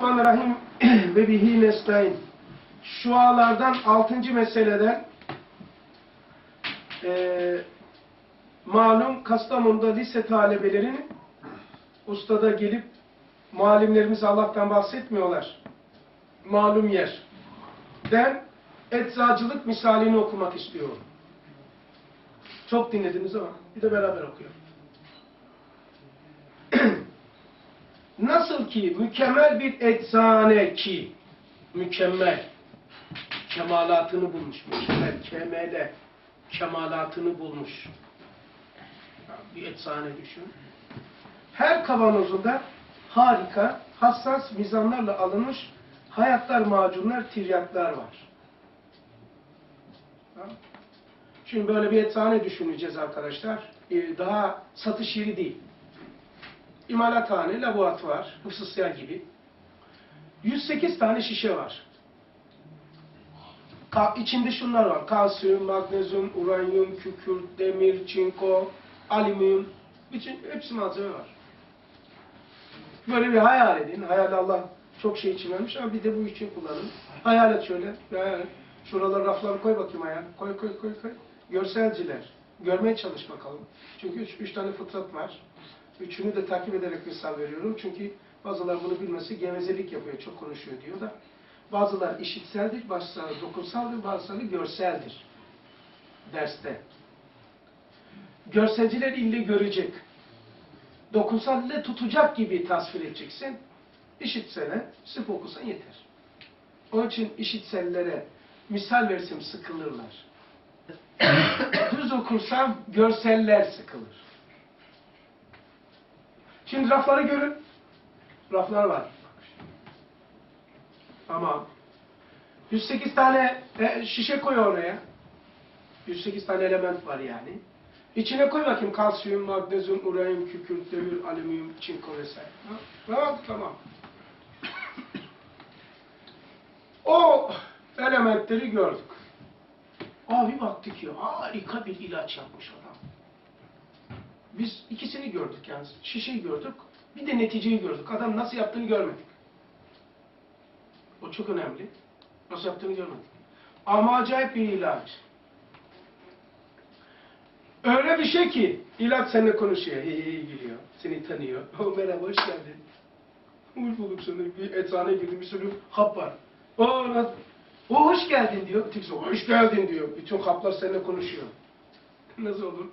Bismillahirrahmanirrahim ve bihi nestaîn. Şualardan altıncı meseleden eee malum Kastamonu'da lise talebelerinin ustada gelip muallimlerimiz Allah'tan bahsetmiyorlar. Malum yer. Den eczacılık misalini okumak istiyorum. Çok dinlediniz ama bir de beraber okuyalım. Nasıl ki mükemmel bir eczane ki mükemmel kemalatını bulmuş. Mükemmel kemale kemalatını bulmuş. Bir eczane düşün. Her kavanozunda harika, hassas mizanlarla alınmış hayatlar, macunlar, tiryaklar var. Şimdi böyle bir eczane düşüneceğiz arkadaşlar. Ee, Daha satış yeri değil imalathane, laboratuvar, hıfzısya gibi 108 tane şişe var. Ka içinde şunlar var. Kalsiyum, magnezyum, uranyum, kükürt, demir, çinko, alüminyum. Bütün hepsi malzeme var. Böyle bir hayal edin. Hayal Allah çok şey için vermiş ama bir de bu için kullanın. Hayal et şöyle. Bir hayal et. Şuralara rafları koy bakayım hayal. Koy koy koy koy. Görselciler. Görmeye çalış bakalım. Çünkü üç, tane fıtrat var. Üçünü de takip ederek misal veriyorum. Çünkü bazılar bunu bilmesi gevezelik yapıyor, çok konuşuyor diyor da. Bazılar işitseldir, bazıları dokunsaldır, bazıları görseldir. Derste. Görselciler ille görecek. Dokunsal ile tutacak gibi tasvir edeceksin. İşitsene, sırf okusan yeter. Onun için işitsellere misal versem sıkılırlar. Düz okursam görseller sıkılır. Şimdi rafları görün. Raflar var. Tamam. 108 tane e, şişe koy oraya. 108 tane element var yani. İçine koy bakayım kalsiyum, magnezyum, uranyum, kükürt, demir, alüminyum, çinko vesaire. Rahat tamam. O elementleri gördük. Abi baktık ya harika bir ilaç yapmış adam. Biz ikisini gördük yani. Şişeyi gördük, bir de neticeyi gördük. Adam nasıl yaptığını görmedik. O çok önemli. Nasıl yaptığını görmedik. Ama acayip bir ilaç. Öyle bir şey ki ilaç seninle konuşuyor. Hey hey gülüyor. Seni tanıyor. Oh, merhaba hoş geldin. Hoş bulduk seni. Bir eczaneye girdim bir sürü hap var. O, nasıl? o hoş geldin diyor. Ötekisi hoş geldin diyor. Bütün haplar seninle konuşuyor. Nasıl olur?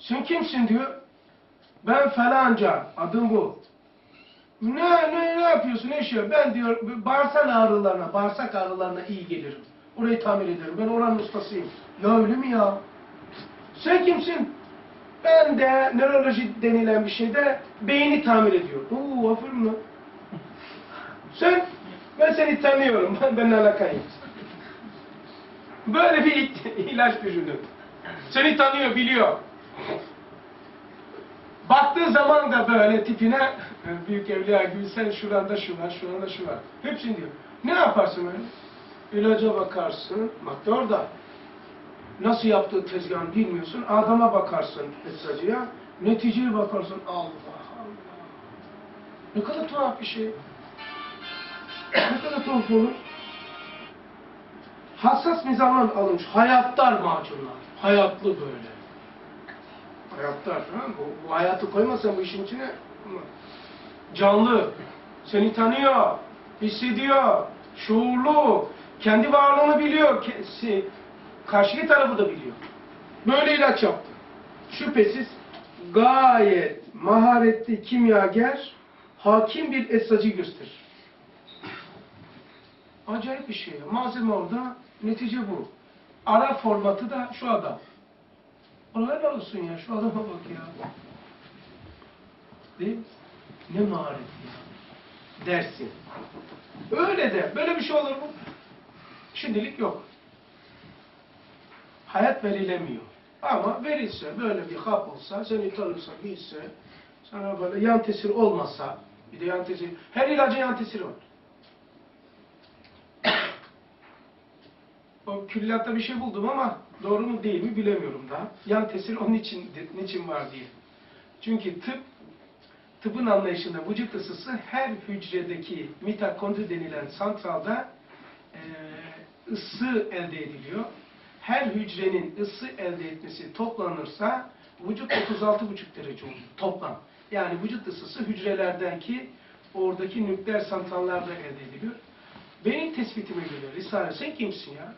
Sen kimsin diyor. Ben falanca. Adım bu. Ne, ne, ne yapıyorsun? Ne iş yapıyorsun? Ben diyor bağırsak ağrılarına, bağırsak ağrılarına iyi gelirim. Orayı tamir ederim. Ben oranın ustasıyım. Ya öyle mi ya? Sen kimsin? Ben de nöroloji denilen bir şeyde beyni tamir ediyor. Oo, aferin lan. Sen, ben seni tanıyorum. Ben alakayım. Böyle bir ilaç düşündüm. Seni tanıyor, biliyor. Baktığı zaman da böyle tipine büyük evliya sen şuranda şu var, şuranda şu var. Hepsini diyor. Ne yaparsın böyle? İlaca bakarsın, bak da orada. Nasıl yaptığı tezgahını bilmiyorsun. Adama bakarsın eczacıya. Neticeye bakarsın. Allah Allah. Ne kadar tuhaf bir şey. ne kadar tuhaf olur. Hassas mizanlar alınmış. Hayatlar macunlar. Hayatlı böyle. Hayatlar. Ha? Bu, bu hayatı koymasan bu işin içine canlı. Seni tanıyor. Hissediyor. Şuurlu. Kendi varlığını biliyor. Karşıki tarafı da biliyor. Böyle ilaç yaptı. Şüphesiz gayet maharetli kimyager, hakim bir eczacı gösterir. Acayip bir şey. Malzeme orada, netice bu. Ara formatı da şu adam. Allah helal olsun ya, şu adama bak ya. Değil mi? Ne maharet ya. Dersin. Öyle de, böyle bir şey olur mu? Şimdilik yok. Hayat verilemiyor. Ama verilse, böyle bir hap olsa, seni tanırsa, bilse, sana böyle yan tesir olmasa, bir de yan tesir, her ilacın yan tesiri var. O külliyatta bir şey buldum ama doğru mu değil mi bilemiyorum daha. Yan tesir onun için, niçin var diye. Çünkü tıp tıbbın anlayışında vücut ısısı her hücredeki mitokondri denilen santralda e, ısı elde ediliyor. Her hücrenin ısı elde etmesi toplanırsa vücut 36,5 derece olur toplam. Yani vücut ısısı hücrelerdeki oradaki nükleer santrallarda elde ediliyor. Benim tespitime göre Risale sen kimsin ya?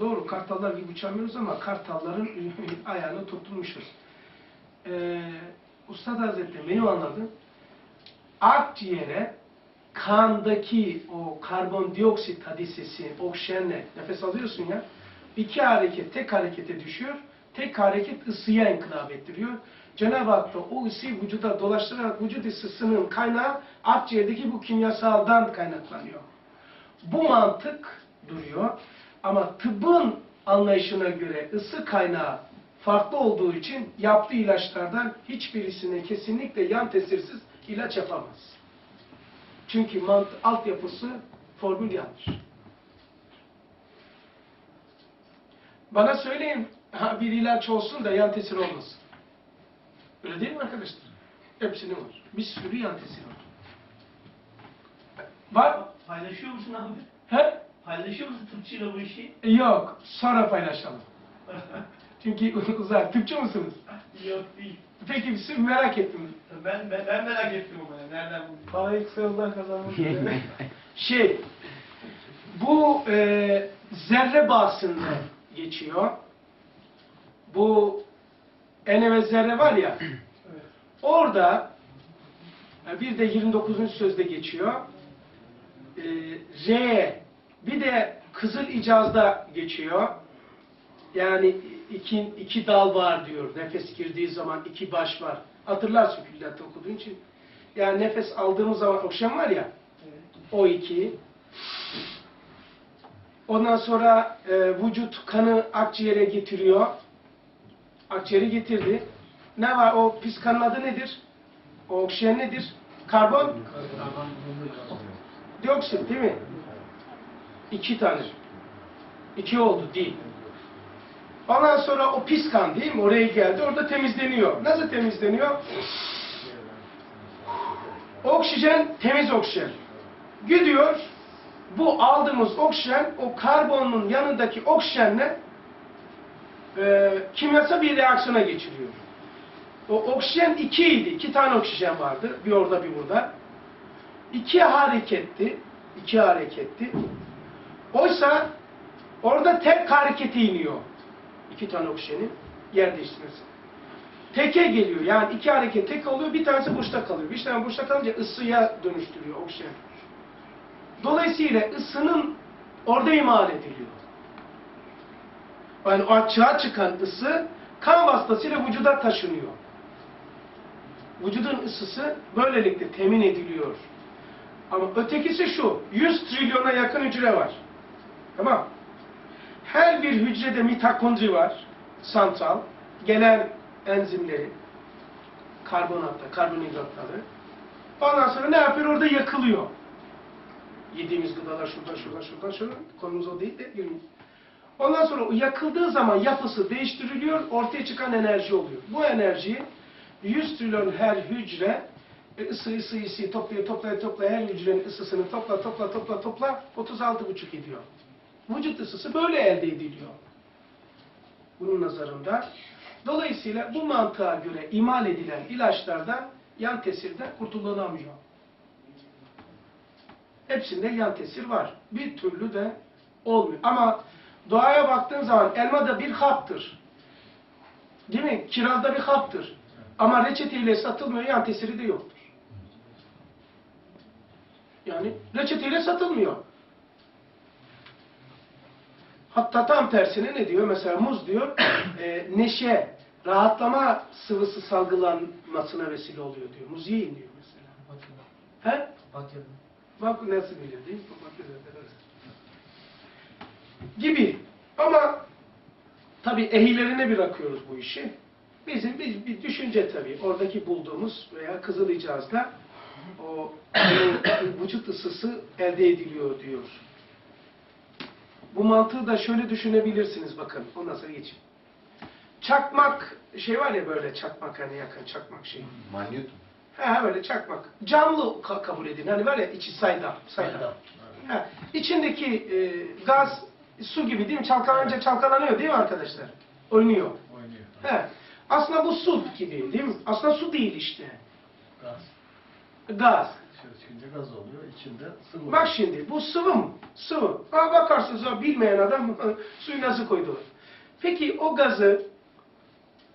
Doğru kartallar gibi uçamıyoruz ama kartalların ayağını tutulmuşuz. Ee, Ustad Hazretleri benim anladığım akciğere kandaki o karbondioksit hadisesi, oksijenle nefes alıyorsun ya, iki hareket tek harekete düşüyor, tek hareket ısıya inkılap ettiriyor. Cenab-ı Hak da o ısıyı vücuda dolaştırarak vücut ısısının kaynağı akciğerdeki bu kimyasaldan kaynaklanıyor. Bu mantık duruyor ama tıbbın anlayışına göre ısı kaynağı farklı olduğu için yaptığı ilaçlardan hiçbirisine kesinlikle yan tesirsiz ilaç yapamaz. Çünkü mant altyapısı formül yanlış. Bana söyleyin ha, bir ilaç olsun da yan tesir olmasın. Öyle değil mi arkadaşlar? Hepsinin var. Bir sürü yan tesir var. Var. Paylaşıyor musun abi? He? Paylaşıyor musun tıpçıyla bu işi? Yok. Sonra paylaşalım. Çünkü uzak. Tıpçı mısınız? Yok değil. Peki siz merak ettim. Ben, ben, ben merak ettim bana. Nereden buldun? Parayı kısa yoldan kazanmak Şey, bu e, zerre bahsinde geçiyor. Bu ene ve zerre var ya, orada e, bir de 29. sözde geçiyor. E, R, bir de Kızıl İcaz'da geçiyor. Yani iki, iki dal var diyor. Nefes girdiği zaman iki baş var. Hatırlarsın külliyatta okuduğun için. Yani nefes aldığımız zaman oksijen var ya, o iki. Ondan sonra e, vücut kanı akciğere getiriyor. Akciğere getirdi. Ne var o pis kanın adı nedir? O oksijen nedir? Karbon dioksit değil mi? İki tane. İki oldu değil. Ondan sonra o pis kan değil mi? Oraya geldi. Orada temizleniyor. Nasıl temizleniyor? Oksijen, temiz oksijen. Gidiyor, bu aldığımız oksijen, o karbonun yanındaki oksijenle e, kimyasal bir reaksiyona geçiriyor. O oksijen ikiydi, iki tane oksijen vardı, bir orada bir burada. İki hareketti, iki hareketti. Oysa orada tek harekete iniyor. İki tane oksijenin yer değiştirmesi teke geliyor. Yani iki hareket tek oluyor, bir tanesi boşta kalıyor. Bir tane boşta kalınca ısıya dönüştürüyor, oksijen. Dolayısıyla ısının orada imal ediliyor. Yani o açığa çıkan ısı kan vasıtasıyla vücuda taşınıyor. Vücudun ısısı böylelikle temin ediliyor. Ama ötekisi şu, 100 trilyona yakın hücre var. Tamam. Her bir hücrede mitokondri var, santral, gelen enzimleri, karbonatlar, karbonhidratları. Ondan sonra ne yapıyor? Orada yakılıyor. Yediğimiz gıdalar şuradan, şuradan, şuradan, şuradan. Konumuz o değil de yürüyün. Ondan sonra yakıldığı zaman yapısı değiştiriliyor, ortaya çıkan enerji oluyor. Bu enerjiyi 100 trilyon her hücre e, ısı, ısı, ısı topluyor, toplaya, toplaya her hücrenin ısısını topla, topla, topla, topla 36,5 ediyor. Vücut ısısı böyle elde ediliyor. Bunun nazarında Dolayısıyla bu mantığa göre imal edilen ilaçlardan yan tesirden kurtululamıyor. Hepsinde yan tesir var. Bir türlü de olmuyor. Ama doğaya baktığın zaman elma da bir haptır. Değil mi? Kiraz da bir haptır. Ama reçeteyle satılmıyor, yan tesiri de yoktur. Yani reçeteyle satılmıyor. Hatta tam tersine ne diyor? Mesela muz diyor, e, neşe, rahatlama sıvısı salgılanmasına vesile oluyor diyor. Muz yiyin diyor mesela. He? Bak nasıl bilir değil mi? Evet. Gibi. Ama tabi ehillerine bırakıyoruz bu işi. Bizim bir, bir düşünce tabii. Oradaki bulduğumuz veya Kızılicaz'da o vücut ısısı elde ediliyor diyor. Bu mantığı da şöyle düşünebilirsiniz bakın. Ondan sonra geçeyim. Çakmak şey var ya böyle çakmak hani yakın çakmak şey. Manyut. Ha böyle çakmak. Camlı ka- kabul edin. Hani var ya içi saydam. saydam. Saydam. Ha, içindeki e, gaz su gibi değil mi? Çalkalanınca çalkalanıyor değil mi arkadaşlar? Oynuyor. Oynuyor. He. Aslında bu su gibi değil mi? Aslında su değil işte. Gaz. Gaz. Dışarı çıkınca gaz oluyor. İçinde sıvı. Bak şimdi bu sıvı mı? Sıvı. Ha bakarsınız ha, bilmeyen adam suyu nasıl koydu? Peki o gazı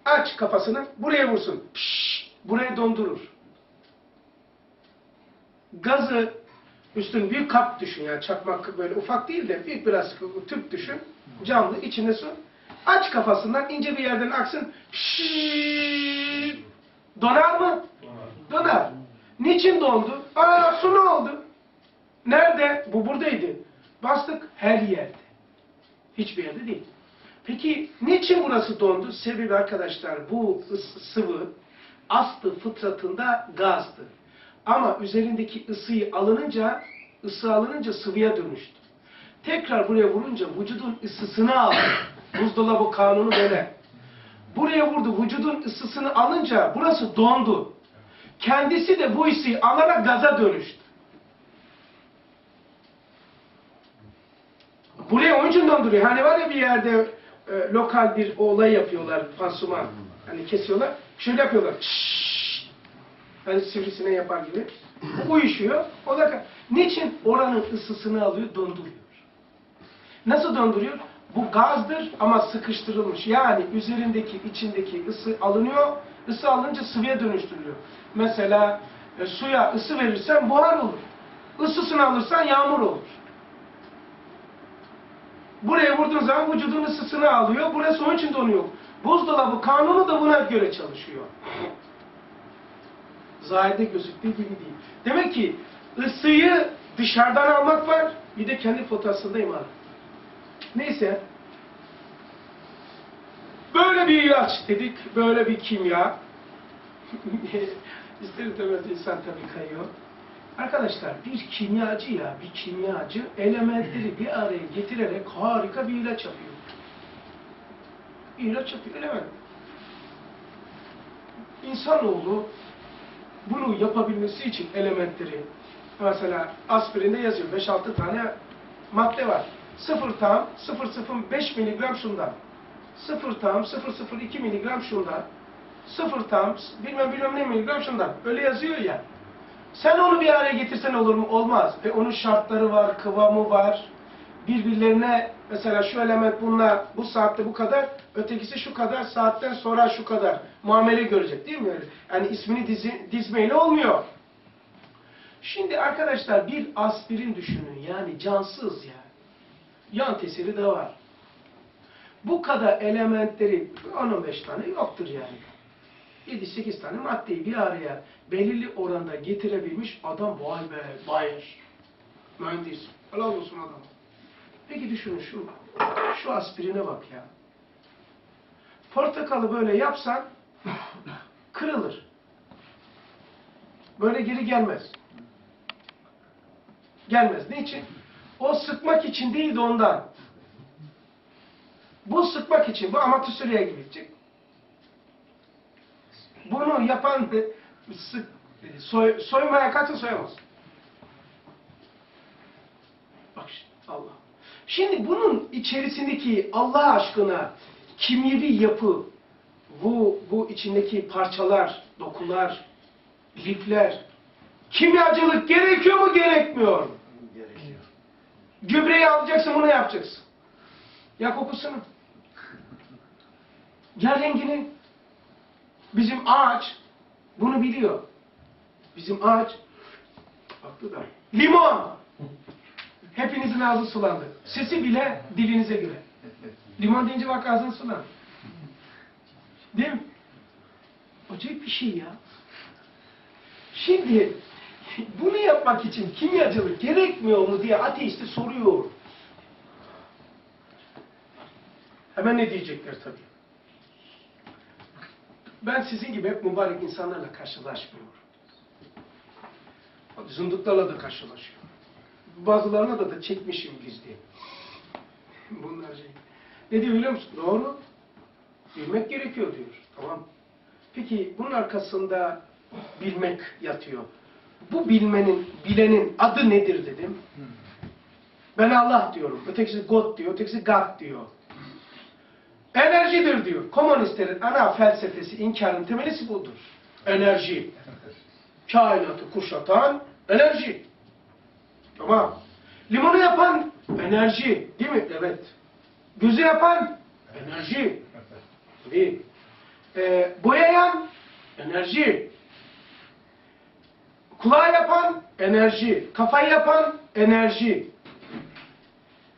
aç kafasını buraya vursun. Pişt, buraya dondurur. Gazı üstün büyük kap düşün yani çakmak böyle ufak değil de büyük biraz tüp düşün. Camlı içinde su. Aç kafasından ince bir yerden aksın. Pişt, donar mı? Donar. Donar. Niçin dondu? Aa su ne oldu? Nerede? Bu buradaydı. Bastık her yerde. Hiçbir yerde değil. Peki niçin burası dondu? Sebebi arkadaşlar bu sıvı aslı fıtratında gazdı. Ama üzerindeki ısıyı alınınca, ısı alınınca sıvıya dönüştü. Tekrar buraya vurunca vücudun ısısını aldı. Buzdolabı kanunu böyle. Buraya vurdu, vücudun ısısını alınca burası dondu. Kendisi de bu ısıyı alarak gaza dönüştü. Buraya onun için donduruyor. Hani var ya bir yerde e, lokal bir olay yapıyorlar, pansuman. Hani kesiyorlar. Şöyle yapıyorlar. Şşş. Hani sivrisine yapar gibi. Uyuşuyor. O da niçin oranın ısısını alıyor, donduruyor. Nasıl donduruyor? Bu gazdır ama sıkıştırılmış. Yani üzerindeki, içindeki ısı alınıyor. Isı alınca sıvıya dönüştürülüyor. Mesela e, suya ısı verirsen buhar olur. Isısını alırsan yağmur olur. Buraya vurduğun zaman vücudun ısısını alıyor. Burası onun için donuyor. Buzdolabı kanunu da buna göre çalışıyor. Zahide gözüktüğü gibi değil. Demek ki ısıyı dışarıdan almak var. Bir de kendi potasında iman. Neyse. Böyle bir ilaç dedik. Böyle bir kimya. İster istemez insan tabii kayıyor. Arkadaşlar bir kimyacı ya, bir kimyacı elementleri bir araya getirerek harika bir ilaç yapıyor. Bir ilaç yapıyor, element. İnsanoğlu bunu yapabilmesi için elementleri, mesela aspirinde yazıyor 5-6 tane madde var. 0 tam 0,05 miligram şundan. 0 tam 0,02 miligram şundan. 0 tam bilmem bilmem ne miligram şundan. Öyle yazıyor ya. Sen onu bir araya getirsen olur mu? Olmaz. Ve onun şartları var, kıvamı var. Birbirlerine mesela şu element bununla bu saatte bu kadar, ötekisi şu kadar, saatten sonra şu kadar muamele görecek değil mi? Yani ismini dizi, dizmeyle olmuyor. Şimdi arkadaşlar bir aspirin düşünün yani cansız ya. Yan tesiri de var. Bu kadar elementleri 10-15 tane yoktur yani. 7-8 tane maddeyi bir araya belirli oranda getirebilmiş adam vay be, bayer, mühendis. Helal olsun adam. Peki düşünün şu, şu aspirine bak ya. Portakalı böyle yapsan kırılır. Böyle geri gelmez. Gelmez. Niçin? O sıkmak için değil de ondan. Bu sıkmak için, bu amatüsüreye gidecek. Bunu yapan sık, soy, soymaya kalksa soyamaz. Bak Allah. Şimdi bunun içerisindeki Allah aşkına kimyevi yapı, bu, bu içindeki parçalar, dokular, lifler, kimyacılık gerekiyor mu gerekmiyor mu? Gerekiyor. Gübreyi alacaksın bunu yapacaksın. Ya kokusunu. Ya rengini. Bizim ağaç bunu biliyor. Bizim ağaç baktı da limon. Hepinizin ağzı sulandı. Sesi bile dilinize göre. Limon deyince bak ağzın sulandı. Değil mi? Acayip bir şey ya. Şimdi bunu yapmak için kimyacılık gerekmiyor mu diye ateisti soruyor. Hemen ne diyecekler tabii. Ben sizin gibi hep mübarek insanlarla karşılaşmıyorum. Zındıklarla da karşılaşıyorum. Bazılarına da da çekmişim gizli. Bunlar şey. Ne diyor biliyor musun? Doğru. Bilmek gerekiyor diyor. Tamam. Peki bunun arkasında bilmek yatıyor. Bu bilmenin, bilenin adı nedir dedim. Ben Allah diyorum. Ötekisi God diyor, ötekisi God diyor. Enerjidir diyor. Komünistlerin ana felsefesi, inkarın temelisi budur. Enerji. Kainatı kuşatan enerji. Tamam. Limonu yapan enerji. Değil mi? Evet. Gözü yapan enerji. Tabii. Ee, boyayan enerji. Kulağı yapan enerji. Kafayı yapan enerji.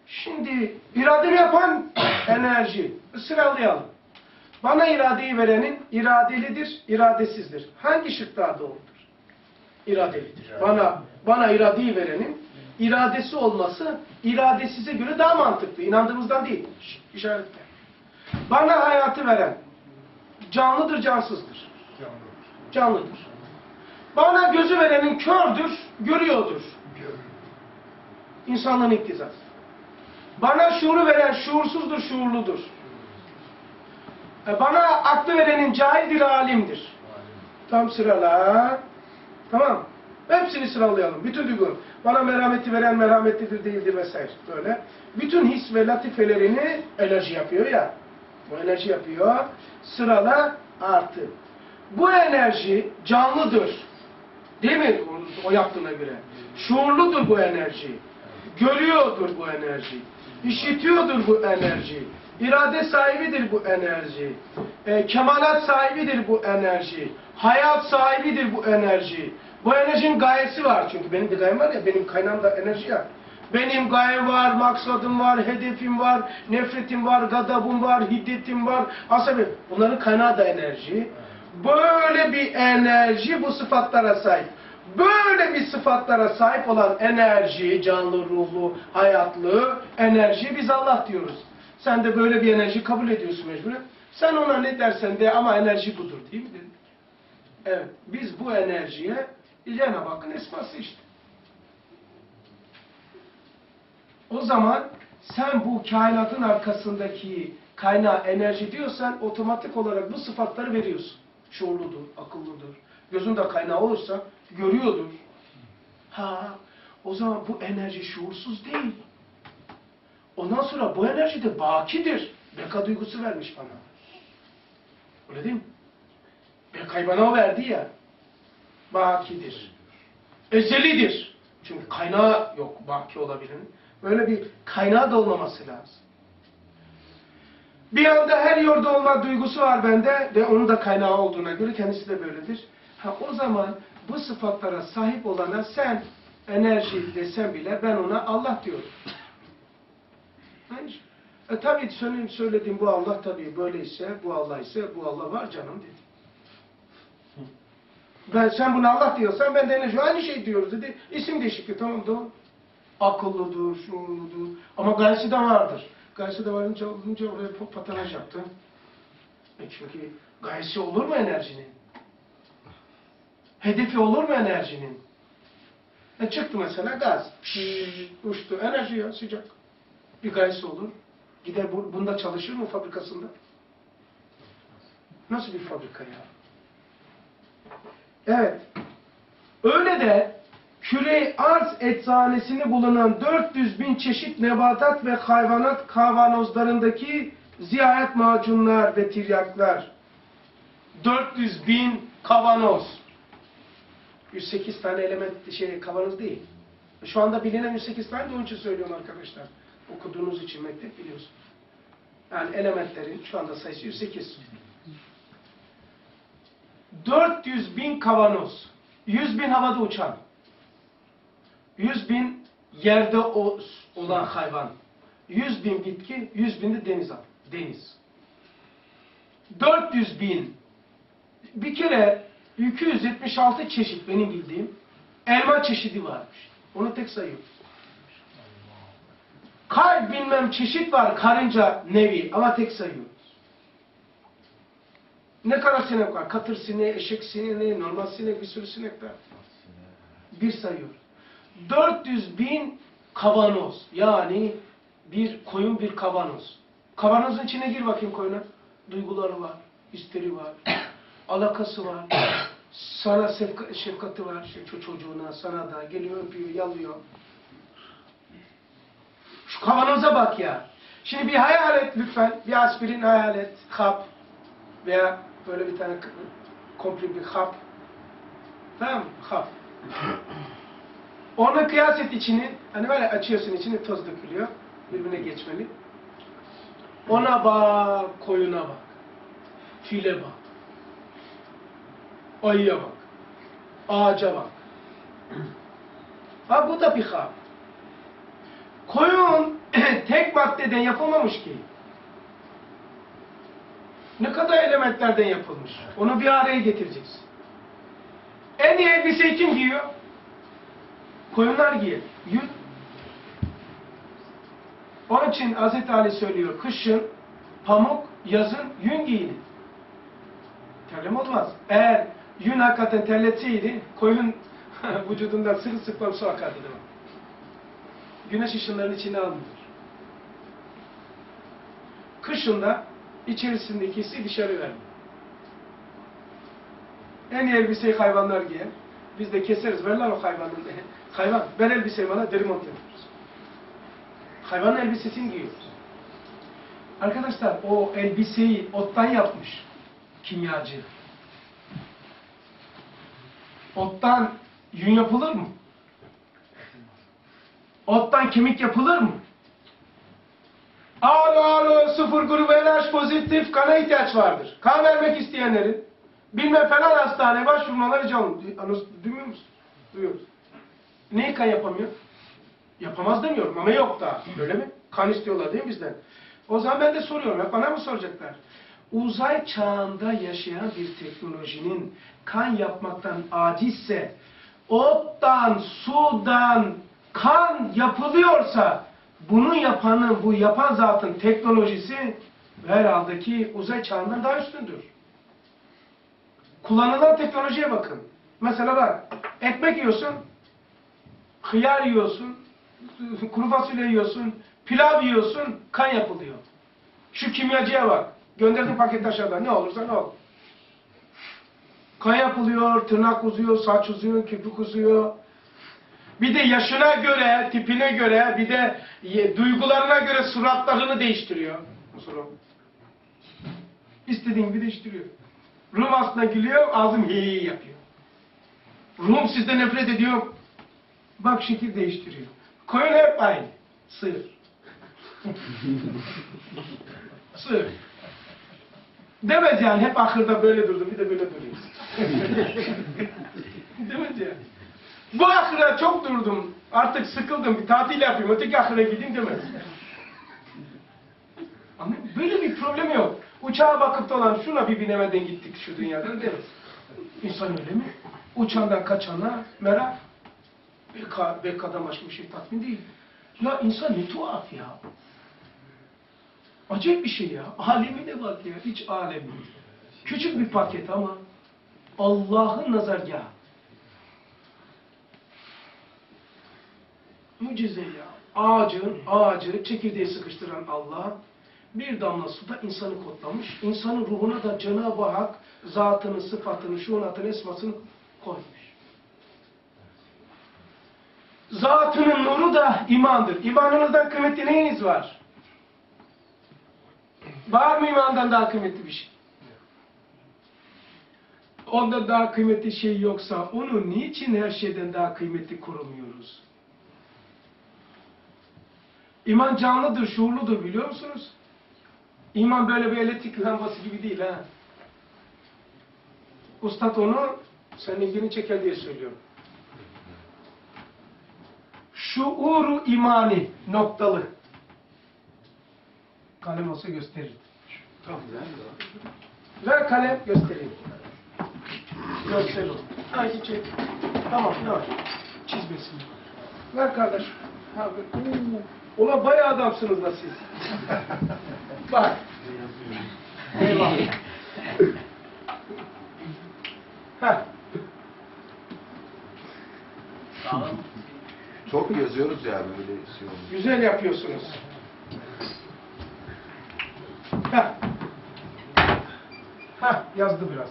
Şimdi irademi yapan enerji. Sıralayalım. Bana iradeyi verenin iradelidir, iradesizdir. Hangi şık daha doğrudur? İradelidir. Bana bana iradeyi verenin iradesi olması iradesize göre daha mantıklı. İnandığımızdan değil. İşaretle. Bana hayatı veren canlıdır, cansızdır. Canlıdır. Bana gözü verenin kördür, görüyordur. İnsanlığın iktizası. Bana şuuru veren şuursuzdur, şuurludur. E, Bana aklı verenin cahildir, alimdir. Tam sırala. Tamam. Hepsini sıralayalım. Bütün duygu. Bana merhameti veren merhametlidir, değildir vesaire. Böyle. Bütün his ve latifelerini enerji yapıyor ya. Bu enerji yapıyor. Sırala artı. Bu enerji canlıdır. Değil mi? O, yaptığına göre. Şuurludur bu enerji. Görüyordur bu enerji. İşitiyordur bu enerji. İrade sahibidir bu enerji. E, kemalat sahibidir bu enerji. Hayat sahibidir bu enerji. Bu enerjinin gayesi var. Çünkü benim de gayem var ya, benim kaynağım da enerji ya. Benim gayem var, maksadım var, hedefim var, nefretim var, gadabım var, hiddetim var, asabi. Bunların kaynağı da enerji. Böyle bir enerji bu sıfatlara sahip. Böyle bir sıfatlara sahip olan enerji, canlı, ruhlu, hayatlı enerji biz Allah diyoruz. Sen de böyle bir enerji kabul ediyorsun mecburen. Sen ona ne dersen de ama enerji budur değil mi? Evet, biz bu enerjiye Cenab-ı Hakk'ın esması işte. O zaman sen bu kainatın arkasındaki kaynağı enerji diyorsan otomatik olarak bu sıfatları veriyorsun. Şuurludur, akıllıdır. Gözün de kaynağı olursa görüyordur. Ha, o zaman bu enerji şuursuz değil. Ondan sonra bu enerji de bakidir. Beka duygusu vermiş bana. Öyle değil mi? Bekayı bana o verdi ya. Bakidir. Ezelidir. Çünkü kaynağı yok baki olabilenin. Böyle bir kaynağı da olmaması lazım. Bir anda her yolda olma duygusu var bende ve onun da kaynağı olduğuna göre kendisi de böyledir. Ha o zaman bu sıfatlara sahip olana sen enerji desen bile ben ona Allah diyorum. Hayır. E tabii söylediğim, söylediğim bu Allah tabii böyleyse, bu Allah ise bu Allah var canım dedi. Ben sen buna Allah diyorsan ben de aynı şey diyoruz dedi. İsim değişikliği tamam doğru. Akıllıdır, şuurludur. Ama gayesi de vardır. Gayesi de varınca olunca oraya pa- patanaj yaptı. E çünkü gayesi olur mu enerjinin? Hedefi olur mu enerjinin? E çıktı mesela gaz. Pşşş, uçtu. Enerji ya sıcak. Bir gayesi olur. Gider bu, bunda çalışır mı fabrikasında? Nasıl bir fabrika ya? Evet. Öyle de küre arz eczanesini bulunan 400 bin çeşit nebatat ve hayvanat kavanozlarındaki ziyaret macunlar ve tiryaklar. 400 bin kavanoz. 108 tane element şey kavanoz değil. Şu anda bilinen 108 tane de onun için söylüyorum arkadaşlar. Okuduğunuz için mektep biliyorsunuz. Yani elementlerin şu anda sayısı 108. 400 bin kavanoz, 100 bin havada uçan, 100 bin yerde olan hayvan, 100 bin bitki, 100 bin de deniz. deniz. 400 bin, bir kere 276 çeşit benim bildiğim elma çeşidi varmış. Onu tek sayıyorum. Kalp bilmem çeşit var karınca nevi ama tek sayıyoruz. Ne kadar sinek var? Katır sineği, eşek sineği, normal sinek, bir sürü sinek var. Bir sayıyoruz. 400 bin kavanoz. Yani bir koyun bir kavanoz. Kavanozun içine gir bakayım koyuna. Duyguları var, isteri var, alakası var, Sana şefka- şefkati var ço- çocuğuna, sana da. Geliyor öpüyor, yalıyor. Kavanoza bak ya. Şimdi bir hayal et lütfen. Bir aspirin hayal et. Hap. Veya böyle bir tane komple bir hap. Tamam mı? Hap. Ona kıyas et içini. Hani böyle açıyorsun içini toz dökülüyor. Birbirine geçmeli. Ona bak, koyuna bak. File bak. Ayıya bak. Ağaca bak. Ha bu da bir hap. Koyun tek maddeden yapılmamış ki. Ne kadar elementlerden yapılmış. Onu bir araya getireceksin. En iyi elbiseyi kim giyiyor? Koyunlar giyer. Yün. Onun için Hz. Ali söylüyor, kışın pamuk, yazın yün giyin. Terlem olmaz. Eğer yün hakikaten terletseydi, koyun vücudundan sırılsıklam su akardı demek. Güneş ışınlarının içine alınır. Kışında içerisindekisi dışarı vermiyor. En iyi elbiseyi hayvanlar giyer. Biz de keseriz. Ver lan o hayvanın. Hayvan, ver elbiseyi bana, deri mont yapıyoruz. Hayvanın elbisesini giyiyoruz. Arkadaşlar o elbiseyi ottan yapmış kimyacı. Ottan yün yapılır mı? Ottan kemik yapılır mı? Alo alo sıfır grubu RH pozitif kana ihtiyaç vardır. Kan vermek isteyenlerin bilmem falan hastane başvurmaları. Anons duymuyor musun? Duyuyoruz. Neyi kan yapamıyor? Yapamaz demiyorum ama yok da. Öyle mi? Kan istiyorlar değil mi bizden? O zaman ben de soruyorum. Hep bana mı soracaklar? Uzay çağında yaşayan bir teknolojinin kan yapmaktan acizse, ottan, sudan kan yapılıyorsa, bunu yapanın, bu yapan zatın teknolojisi herhalde ki uzay çağından daha üstündür. Kullanılan teknolojiye bakın. Mesela bak, ekmek yiyorsun, hıyar yiyorsun, kuru fasulye yiyorsun, pilav yiyorsun, kan yapılıyor. Şu kimyacıya bak. Gönderdim paket aşağıda. Ne olursa ne olur. Kan yapılıyor, tırnak uzuyor, saç uzuyor, kirpik uzuyor. Bir de yaşına göre, tipine göre, bir de ye- duygularına göre suratlarını değiştiriyor. Mesela. İstediğin gibi değiştiriyor. Rum aslında gülüyor, ağzım hey hey yapıyor. Rum sizden nefret ediyor, bak şekil değiştiriyor. Koyun hep aynı. Sığır. Sığır. Demez yani hep ahırda böyle durdum bir de böyle durayım. Demez yani. Bu ahıra çok durdum. Artık sıkıldım. Bir tatil yapayım. Öteki ahıra gideyim demez. Ama böyle bir problem yok. Uçağa bakıp da olan şuna bir binemeden gittik şu dünyadan demez. İnsan öyle mi? Uçandan kaçana merak. Beka, bekadan başka bir şey tatmin değil. Ya insan ne tuhaf ya. Acayip bir şey ya. Alemi de bak ya. Hiç alemi. Küçük bir paket ama Allah'ın nazargahı. Mucize ya. Ağacın, ağacı çekirdeği sıkıştıran Allah bir damla suda insanı kodlamış. İnsanın ruhuna da Cenab-ı Hak zatını, sıfatını, şuunatını, esmasını koymuş. Zatının nuru da imandır. İmanınızdan kıymetli neyiniz var? Var mı imandan daha kıymetli bir şey? Ondan daha kıymetli şey yoksa onu niçin her şeyden daha kıymetli korumuyoruz? İman canlıdır, şuurludur biliyor musunuz? İman böyle bir elektrik lambası gibi değil ha. Ustad onu senin ilgini çeker diye söylüyorum. Şuuru imani noktalı. Kalem olsa gösterir. Tamam. Ver kalem göstereyim. Göster o. Haydi çek. Tamam yavaş. Çizmesin. Ver kardeş. Ha, ver. Ulan bayağı adamsınız da siz. Bak. Eyvallah. Heh. Çok yazıyoruz ya böyle şey olmuş. Güzel yapıyorsunuz. Heh. Heh, yazdı biraz.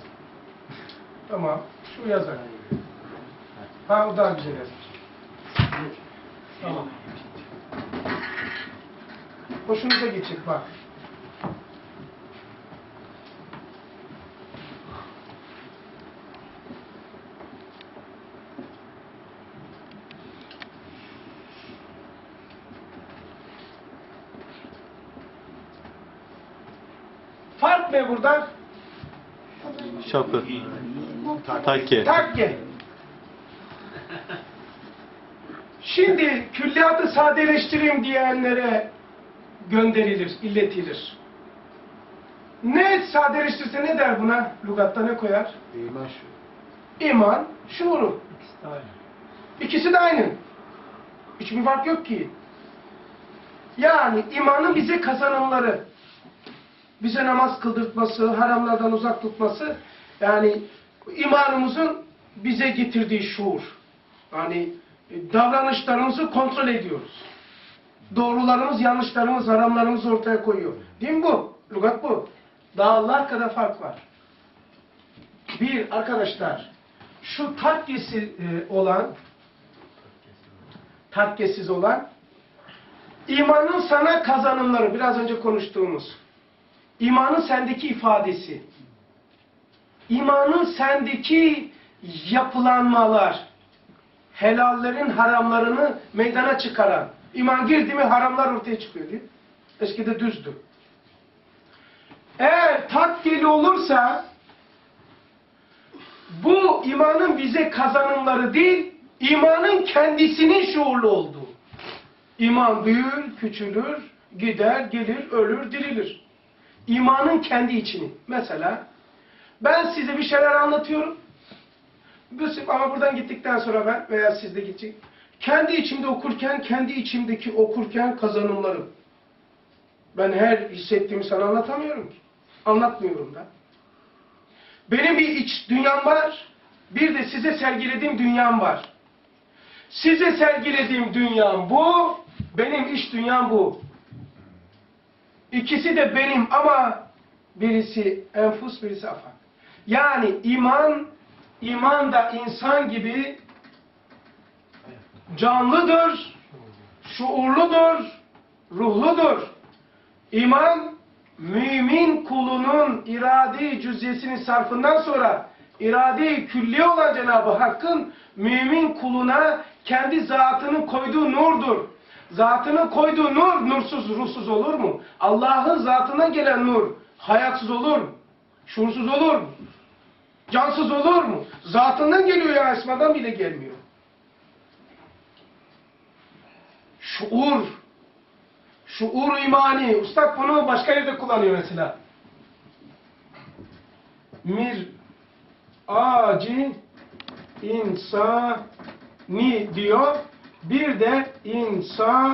Tamam. Şu yazar. Ha o daha güzel yazar. Tamam. Hoşunuza gidecek bak. Fark ne burada? Şapı. Takke. Takke. Şimdi külliyatı sadeleştireyim diyenlere gönderilir, illetilir. Ne sadeleştirse ne der buna? Lugatta ne koyar? İman şu. İman, şuuru. İkisi de aynı. İkisi de aynı. Hiçbir fark yok ki. Yani imanın bize kazanımları, bize namaz kıldırtması, haramlardan uzak tutması, yani imanımızın bize getirdiği şuur. Yani davranışlarımızı kontrol ediyoruz. Doğrularımız, yanlışlarımız, haramlarımızı ortaya koyuyor. Mi bu? Lugat bu. Dağlar kadar fark var. Bir, arkadaşlar, şu takkesi e, olan, takkesiz olan, imanın sana kazanımları, biraz önce konuştuğumuz, imanın sendeki ifadesi, imanın sendeki yapılanmalar, helallerin haramlarını meydana çıkaran, iman girdi mi haramlar ortaya çıkıyor mi? Eskide düzdü. Eğer takkeli olursa, bu imanın bize kazanımları değil, imanın kendisinin şuurlu olduğu. İman büyür, küçülür, gider, gelir, ölür, dirilir. İmanın kendi içini. Mesela ben size bir şeyler anlatıyorum. Ama buradan gittikten sonra ben veya siz de gidecek. Kendi içimde okurken, kendi içimdeki okurken kazanımlarım. Ben her hissettiğimi sana anlatamıyorum ki. Anlatmıyorum da. Benim bir iç dünyam var. Bir de size sergilediğim dünyam var. Size sergilediğim dünyam bu. Benim iç dünyam bu. İkisi de benim ama birisi enfus, birisi afak. Yani iman, iman da insan gibi canlıdır, şuurludur, ruhludur. İman, mümin kulunun irade cüziyesinin sarfından sonra irade külli olan Cenab-ı Hakk'ın mümin kuluna kendi zatının koyduğu nurdur. Zatının koyduğu nur, nursuz, ruhsuz olur mu? Allah'ın zatından gelen nur, hayatsız olur mu? Şuursuz olur mu? Cansız olur mu? Zatından geliyor ya, esmadan bile gelmiyor. Şuur, şuur imani. Ustad bunu başka yerde kullanıyor mesela. Mir acı insani diyor. Bir de insani.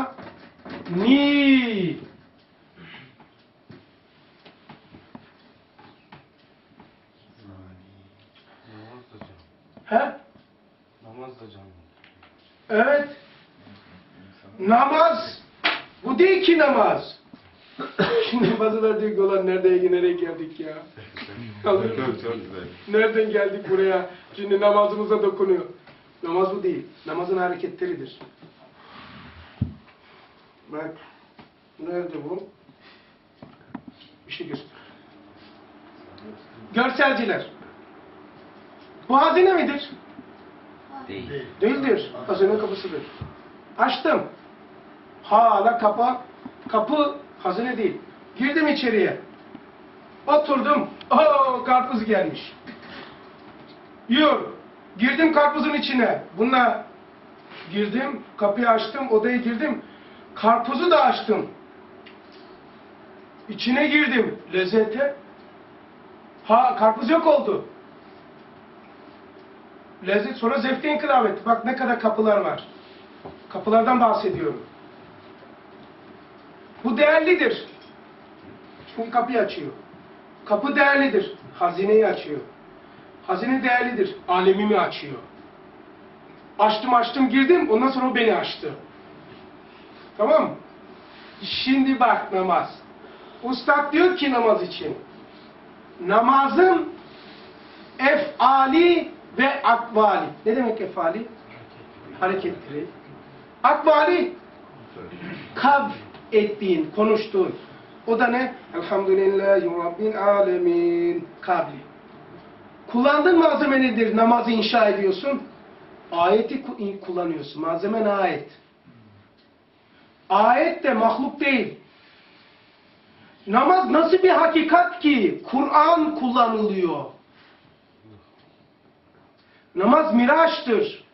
He? Namaz da can. Evet. Namaz. Bu değil ki namaz. Şimdi bazıları diyor ki ulan nereye nereye geldik ya. Nereden geldik buraya? Şimdi namazımıza dokunuyor. Namaz bu değil. Namazın hareketleridir. Bak. Nerede bu? Bir şey göster. Görselciler. Bu hazine midir? Değil. Değildir. Hazine kapısıdır. Açtım. Hala kapa. Kapı hazine değil. Girdim içeriye. Oturdum. Oo karpuz gelmiş. Yiyorum. Girdim karpuzun içine. Bununla girdim. Kapıyı açtım. Odaya girdim. Karpuzu da açtım. İçine girdim. Lezzete. Ha karpuz yok oldu. Lezzet sonra zevkte inkılap etti. Bak ne kadar kapılar var. Kapılardan bahsediyorum. Bu değerlidir. Çünkü kapıyı açıyor. Kapı değerlidir. Hazineyi açıyor. Hazine değerlidir. Alemimi açıyor. Açtım açtım girdim. Ondan sonra o beni açtı. Tamam mı? Şimdi bak namaz. Ustad diyor ki namaz için. Namazın efali ve akvali. Ne demek efali? Hareketleri. Akvali kav ettiğin, konuştuğun. O da ne? Elhamdülillahi Rabbil alemin. Kavli. Kullandığın malzeme nedir? Namazı inşa ediyorsun. Ayeti ku- kullanıyorsun. Malzemen ayet. Ayet de mahluk değil. Namaz nasıl bir hakikat ki? Kur'an kullanılıyor. Namaz miraçtır.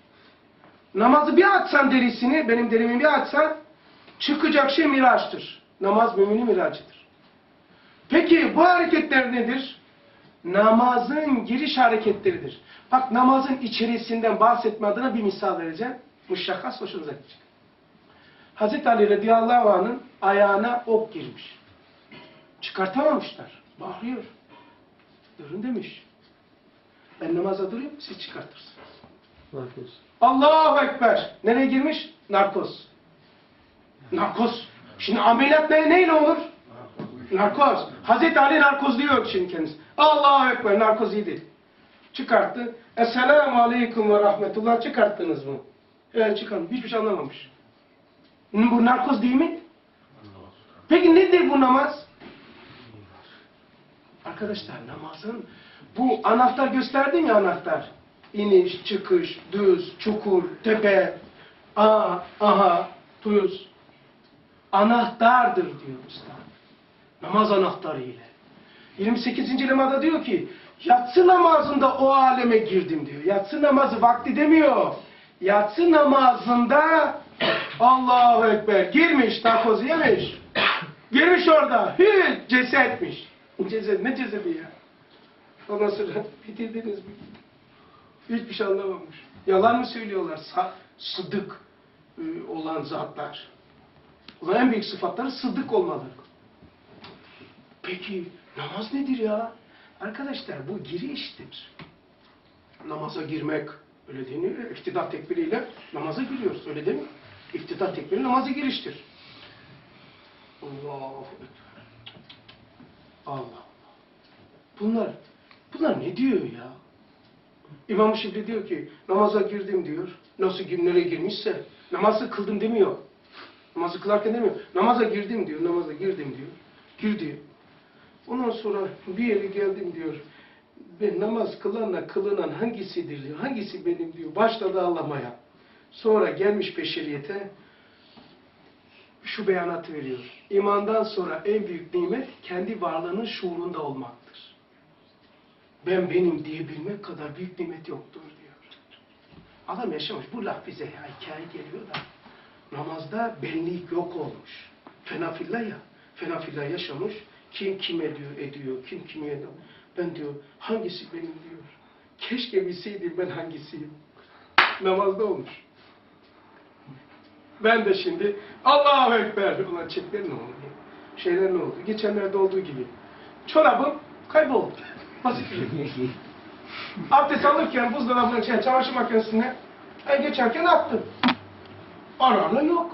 Namazı bir atsan derisini, benim derimi bir atsan, çıkacak şey miraçtır. Namaz müminin miracıdır. Peki bu hareketler nedir? Namazın giriş hareketleridir. Bak namazın içerisinden bahsetme adına bir misal vereceğim. Muşakkas hoşunuza gidecek. Hazreti Ali radıyallahu anh'ın ayağına ok girmiş. Çıkartamamışlar. Bağırıyor. Durun demiş. Ben namaza durayım, siz çıkartırsınız. Narkoz. Allahu Ekber. Nereye girmiş? Narkoz. Narkoz. Şimdi ameliyat ne, neyle olur? Narkoz. Hazreti Ali narkoz diyor şimdi kendisi. Allahu Ekber. Narkoz değil. Çıkarttı. Esselamu Aleyküm ve Rahmetullah. Çıkarttınız mı? Evet çıkardım. Hiçbir şey anlamamış. Bu narkoz değil mi? Peki nedir bu namaz? Arkadaşlar namazın bu anahtar gösterdim ya anahtar. İniş, çıkış, düz, çukur, tepe, aha, aha, tuz. Anahtardır diyor usta. Namaz anahtarı ile. 28. lemada diyor ki yatsı namazında o aleme girdim diyor. Yatsı namazı vakti demiyor. Yatsı namazında Allahu Ekber girmiş, takoz yemiş. Girmiş orada. Hü, cesetmiş. Ceset, ne cesedi ya? Ondan sonra bitirdiniz mi? Hiçbir şey anlamamış. Yalan mı söylüyorlar? Sa sıdık e, olan zatlar. Ulan en büyük sıfatları sıdık olmalı. Peki namaz nedir ya? Arkadaşlar bu giriştir. Namaza girmek öyle deniyor. İftida tekbiriyle namaza giriyoruz. Öyle değil mi? İftida tekbiri namaza giriştir. Allah Allah. Bunlar, bunlar ne diyor ya? İmam Şifri diyor ki namaza girdim diyor. Nasıl nereye girmişse namazı kıldım demiyor. Namazı kılarken demiyor. Namaza girdim diyor. Namaza girdim diyor. Gir diyor. Ondan sonra bir yere geldim diyor. Ben namaz kılanla kılınan hangisidir diyor. Hangisi benim diyor. Başladı ağlamaya. Sonra gelmiş beşeriyete şu beyanatı veriyor. İmandan sonra en büyük nimet kendi varlığının şuurunda olmaktır. Ben benim diyebilmek kadar büyük nimet yoktur diyor. Adam yaşamış. Bu laf bize ya hikaye geliyor da. Namazda benlik yok olmuş. Fenafillah ya. Fenafillah yaşamış. Kim kime diyor ediyor. Kim kime ediyor. Ben diyor hangisi benim diyor. Keşke bilseydim ben hangisiyim. Namazda olmuş. Ben de şimdi Allahu Ekber. Ulan çekler ne oldu? Şeyler ne oldu? Geçenlerde olduğu gibi. Çorabım kayboldu. Basit bir şey. Abdest alırken buzdolabının içine çamaşır makinesine ben geçerken attım. Ara yok.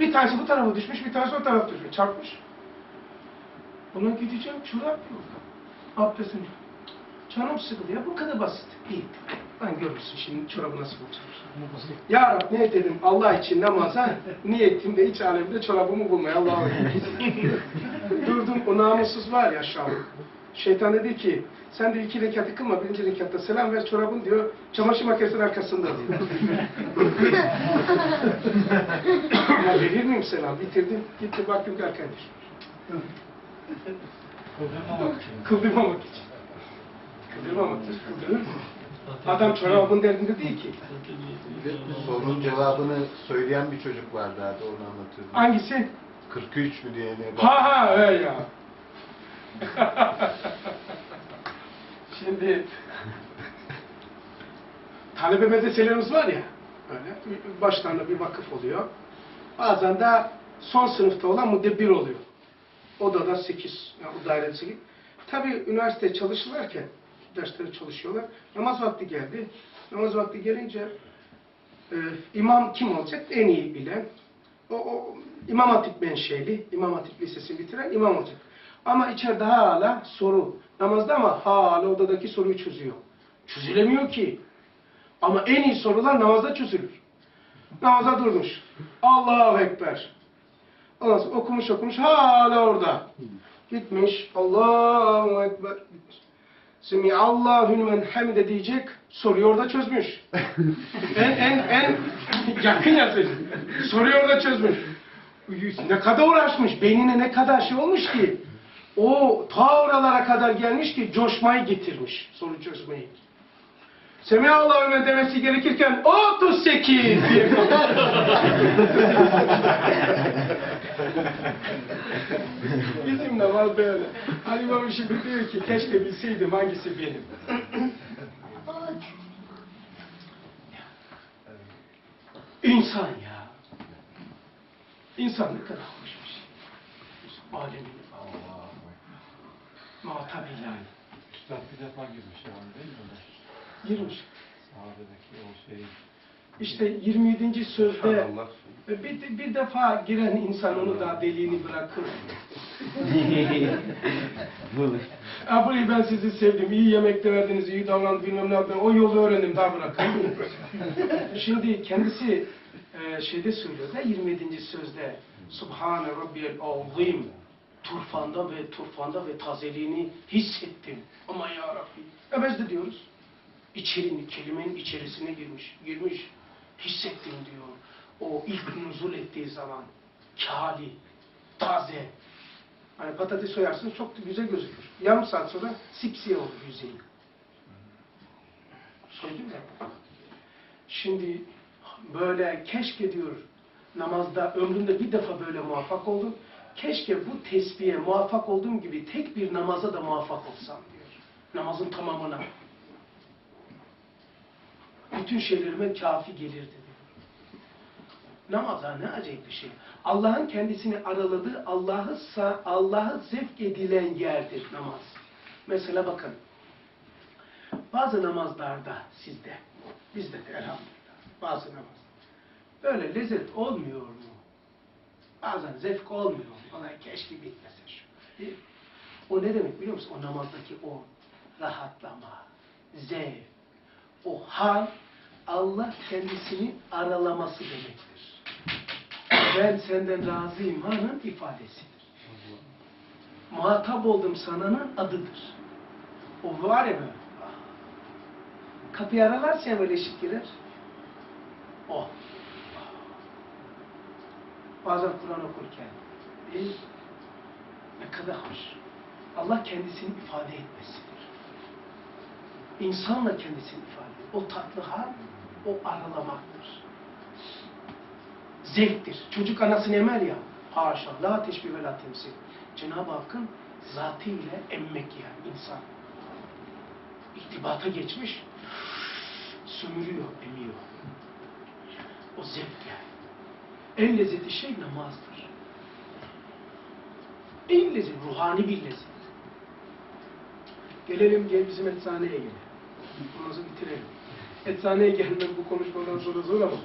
Bir tanesi bu tarafa düşmüş, bir tanesi o tarafa düşmüş. Çarpmış. Buna gideceğim, çorap yok. Abdestim. Canım sıkıldı ya, bu kadar basit. İyi. Ben görürsün şimdi çorabı nasıl bulacağım. Ya Rab ne dedim Allah için namaza niyetim de iç alemde çorabımı bulmaya Allah'a Durdum o namussuz var ya Şam. Şeytan dedi ki sen de iki rekatı kılma birinci rekatta selam ver çorabın diyor çamaşır makinesinin arkasında diyor. ya verir miyim selam? Bitirdim. Gitti baktım ki arkaya düşmüş. Kıldırmamak için. Kıldırmamak için. Kıldırır mı? Adam çorabın derdinde değil ki. Sorunun cevabını söyleyen bir çocuk vardı hadi onu anlatıyordum. Hangisi? 43 mü diye ne. Ha ha öyle ya. Şimdi talebe medreselerimiz var ya öyle başlarında bir vakıf oluyor. Bazen de son sınıfta olan mudebbir oluyor. Odada 8, yani o dairede 8. Tabii üniversite çalışırlarken dersleri çalışıyorlar. Namaz vakti geldi. Namaz vakti gelince e, imam kim olacak? En iyi bilen. O, o İmam Hatip menşeli, İmam Hatip Lisesi bitiren imam olacak. Ama içeride hala soru. Namazda ama hala odadaki soruyu çözüyor. Çözülemiyor ki. Ama en iyi sorular namazda çözülür. Namaza durmuş. Allahu Ekber. Ondan sonra okumuş okumuş hala orada. Gitmiş. Allahu Ekber. Semiallahu lümen hamide diyecek. Soruyu orada çözmüş. en en en yakın yazıyor. Soruyu orada çözmüş. Ne kadar uğraşmış. Beynine ne kadar şey olmuş ki. O ta oralara kadar gelmiş ki coşmayı getirmiş. Soru çözmeyi. Semiallahu lümen demesi gerekirken 38 diye Bizim namaz böyle. Ali Baba şimdi diyor ki keşke bilseydim hangisi benim. İnsan ya. İnsan ne kadar hoş bir şey. Alemin muhatabiyle. Üstad bir defa girmiş yani değil mi? Girmiş. Sahabedeki o şey İşte 27. sözde Allah. bir, bir defa giren insan onu da deliğini bırakır. Burayı ben sizi sevdim, iyi yemek de verdiniz, iyi davrandı, bilmem ne yaptın. O yolu öğrendim, daha bırakayım. Şimdi kendisi e, şeyde söylüyor da 27. sözde Subhane Rabbiyel Azim turfanda ve turfanda ve tazeliğini hissettim. Ama ya Rabbi. E biz de diyoruz. İçerini, kelimenin içerisine girmiş, girmiş. Hissettim diyor. O ilk nuzul ettiği zaman. Kali, taze, Hani patates soyarsınız çok güzel gözükür. Yarım saat sonra sipsiyah olur yüzeyi. Söyledim ya. Şimdi böyle keşke diyor namazda ömrümde bir defa böyle muvaffak oldum. Keşke bu tesbihe muvaffak olduğum gibi tek bir namaza da muvaffak olsam diyor. Namazın tamamına. Bütün şeylerime kafi gelirdi diyor. Namazlar ne acayip bir şey. Allah'ın kendisini araladığı, Allah'ı Allah'ı zevk edilen yerdir namaz. Mesela bakın. Bazı namazlarda sizde, bizde de elhamdülillah bazı namaz. Böyle lezzet olmuyor mu? Bazen zevk olmuyor mu? Olay keşke bitmese şu. O ne demek biliyor musun? O namazdaki o rahatlama, zevk, o hal Allah kendisini aralaması demektir ben senden razıyım hanın ifadesidir. Muhatap oldum sananın adıdır. O var ya böyle. Kapıyı aralarsa böyle eşit girer. O. Bazen Kur'an okurken. Mi? Ne kadar hoş. Allah kendisini ifade etmesidir. İnsanla kendisini ifade ediyor. O tatlı hal, o aralamaktır zevktir. Çocuk anasını emer ya. Haşa. La teşbih ve la temsil. Cenab-ı Hakk'ın zatıyla emmek yani insan. İktibata geçmiş. Sömürüyor, emiyor. O zevk. En lezzetli şey namazdır. En lezzetli, ruhani bir lezzet. Gelelim gel bizim eczaneye gelelim. Namazı bitirelim. Eczaneye gelmem bu konuşmadan sonra zor ama.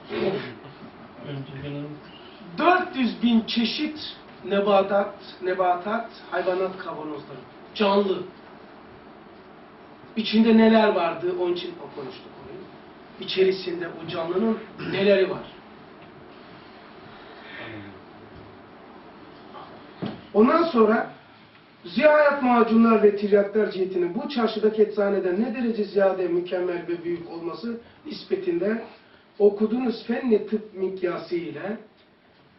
400 bin çeşit nebatat, nebatat, hayvanat kavanozları. Canlı. İçinde neler vardı, onun için o konuştuk orayı. İçerisinde o canlının neleri var? Ondan sonra ziyayat macunlar ve tiryaklar cihetinin bu çarşıdaki eczaneden ne derece ziyade mükemmel ve büyük olması nispetinde okuduğunuz fenni tıp mikyası ile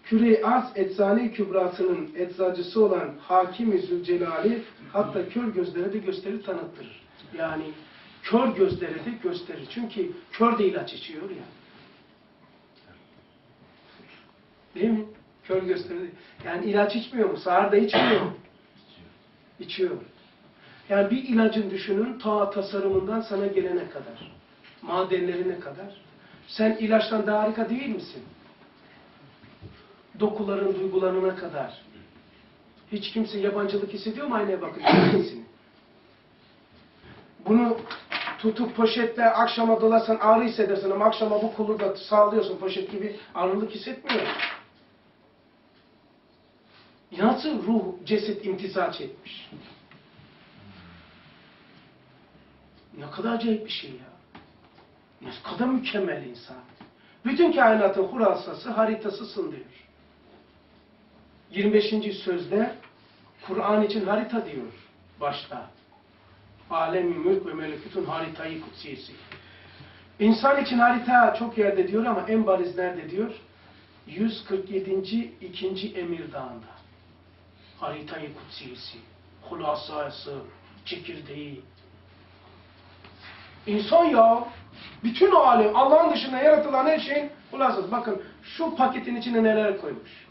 Küre-i Arz Eczane-i Kübrası'nın eczacısı olan Hakim-i Zülcelali hatta kör gözlere de gösterir tanıttırır. Yani kör gözlere de gösterir. Çünkü kör de ilaç içiyor ya. Değil mi? Kör gösterir. Yani ilaç içmiyor mu? Da içmiyor mu? İçiyor. Yani bir ilacın düşünün ta tasarımından sana gelene kadar. Madenlerine kadar. Sen ilaçtan daha harika değil misin? Dokuların duygularına kadar. Hiç kimse yabancılık hissediyor mu aynaya bakınca? Bunu tutup poşetle akşama dolarsan ağrı hissedersin ama akşama bu kulu da sağlıyorsun poşet gibi ağırlık hissetmiyor. Nasıl ruh, ceset imtisaç etmiş? Ne kadar acayip bir şey ya. Ne kadar mükemmel insan. Bütün kainatın hurasası, haritasısın diyor. 25. sözde Kur'an için harita diyor başta. Alem-i mülk ve melekutun haritayı kutsiyesi. İnsan için harita çok yerde diyor ama en bariz nerede diyor? 147. ikinci Emir Dağı'nda. Haritayı kutsiyesi, hulasası, çekirdeği. İnsan ya, bütün alem, Allah'ın dışında yaratılan her şeyin hulasası. Bakın şu paketin içine neler koymuş.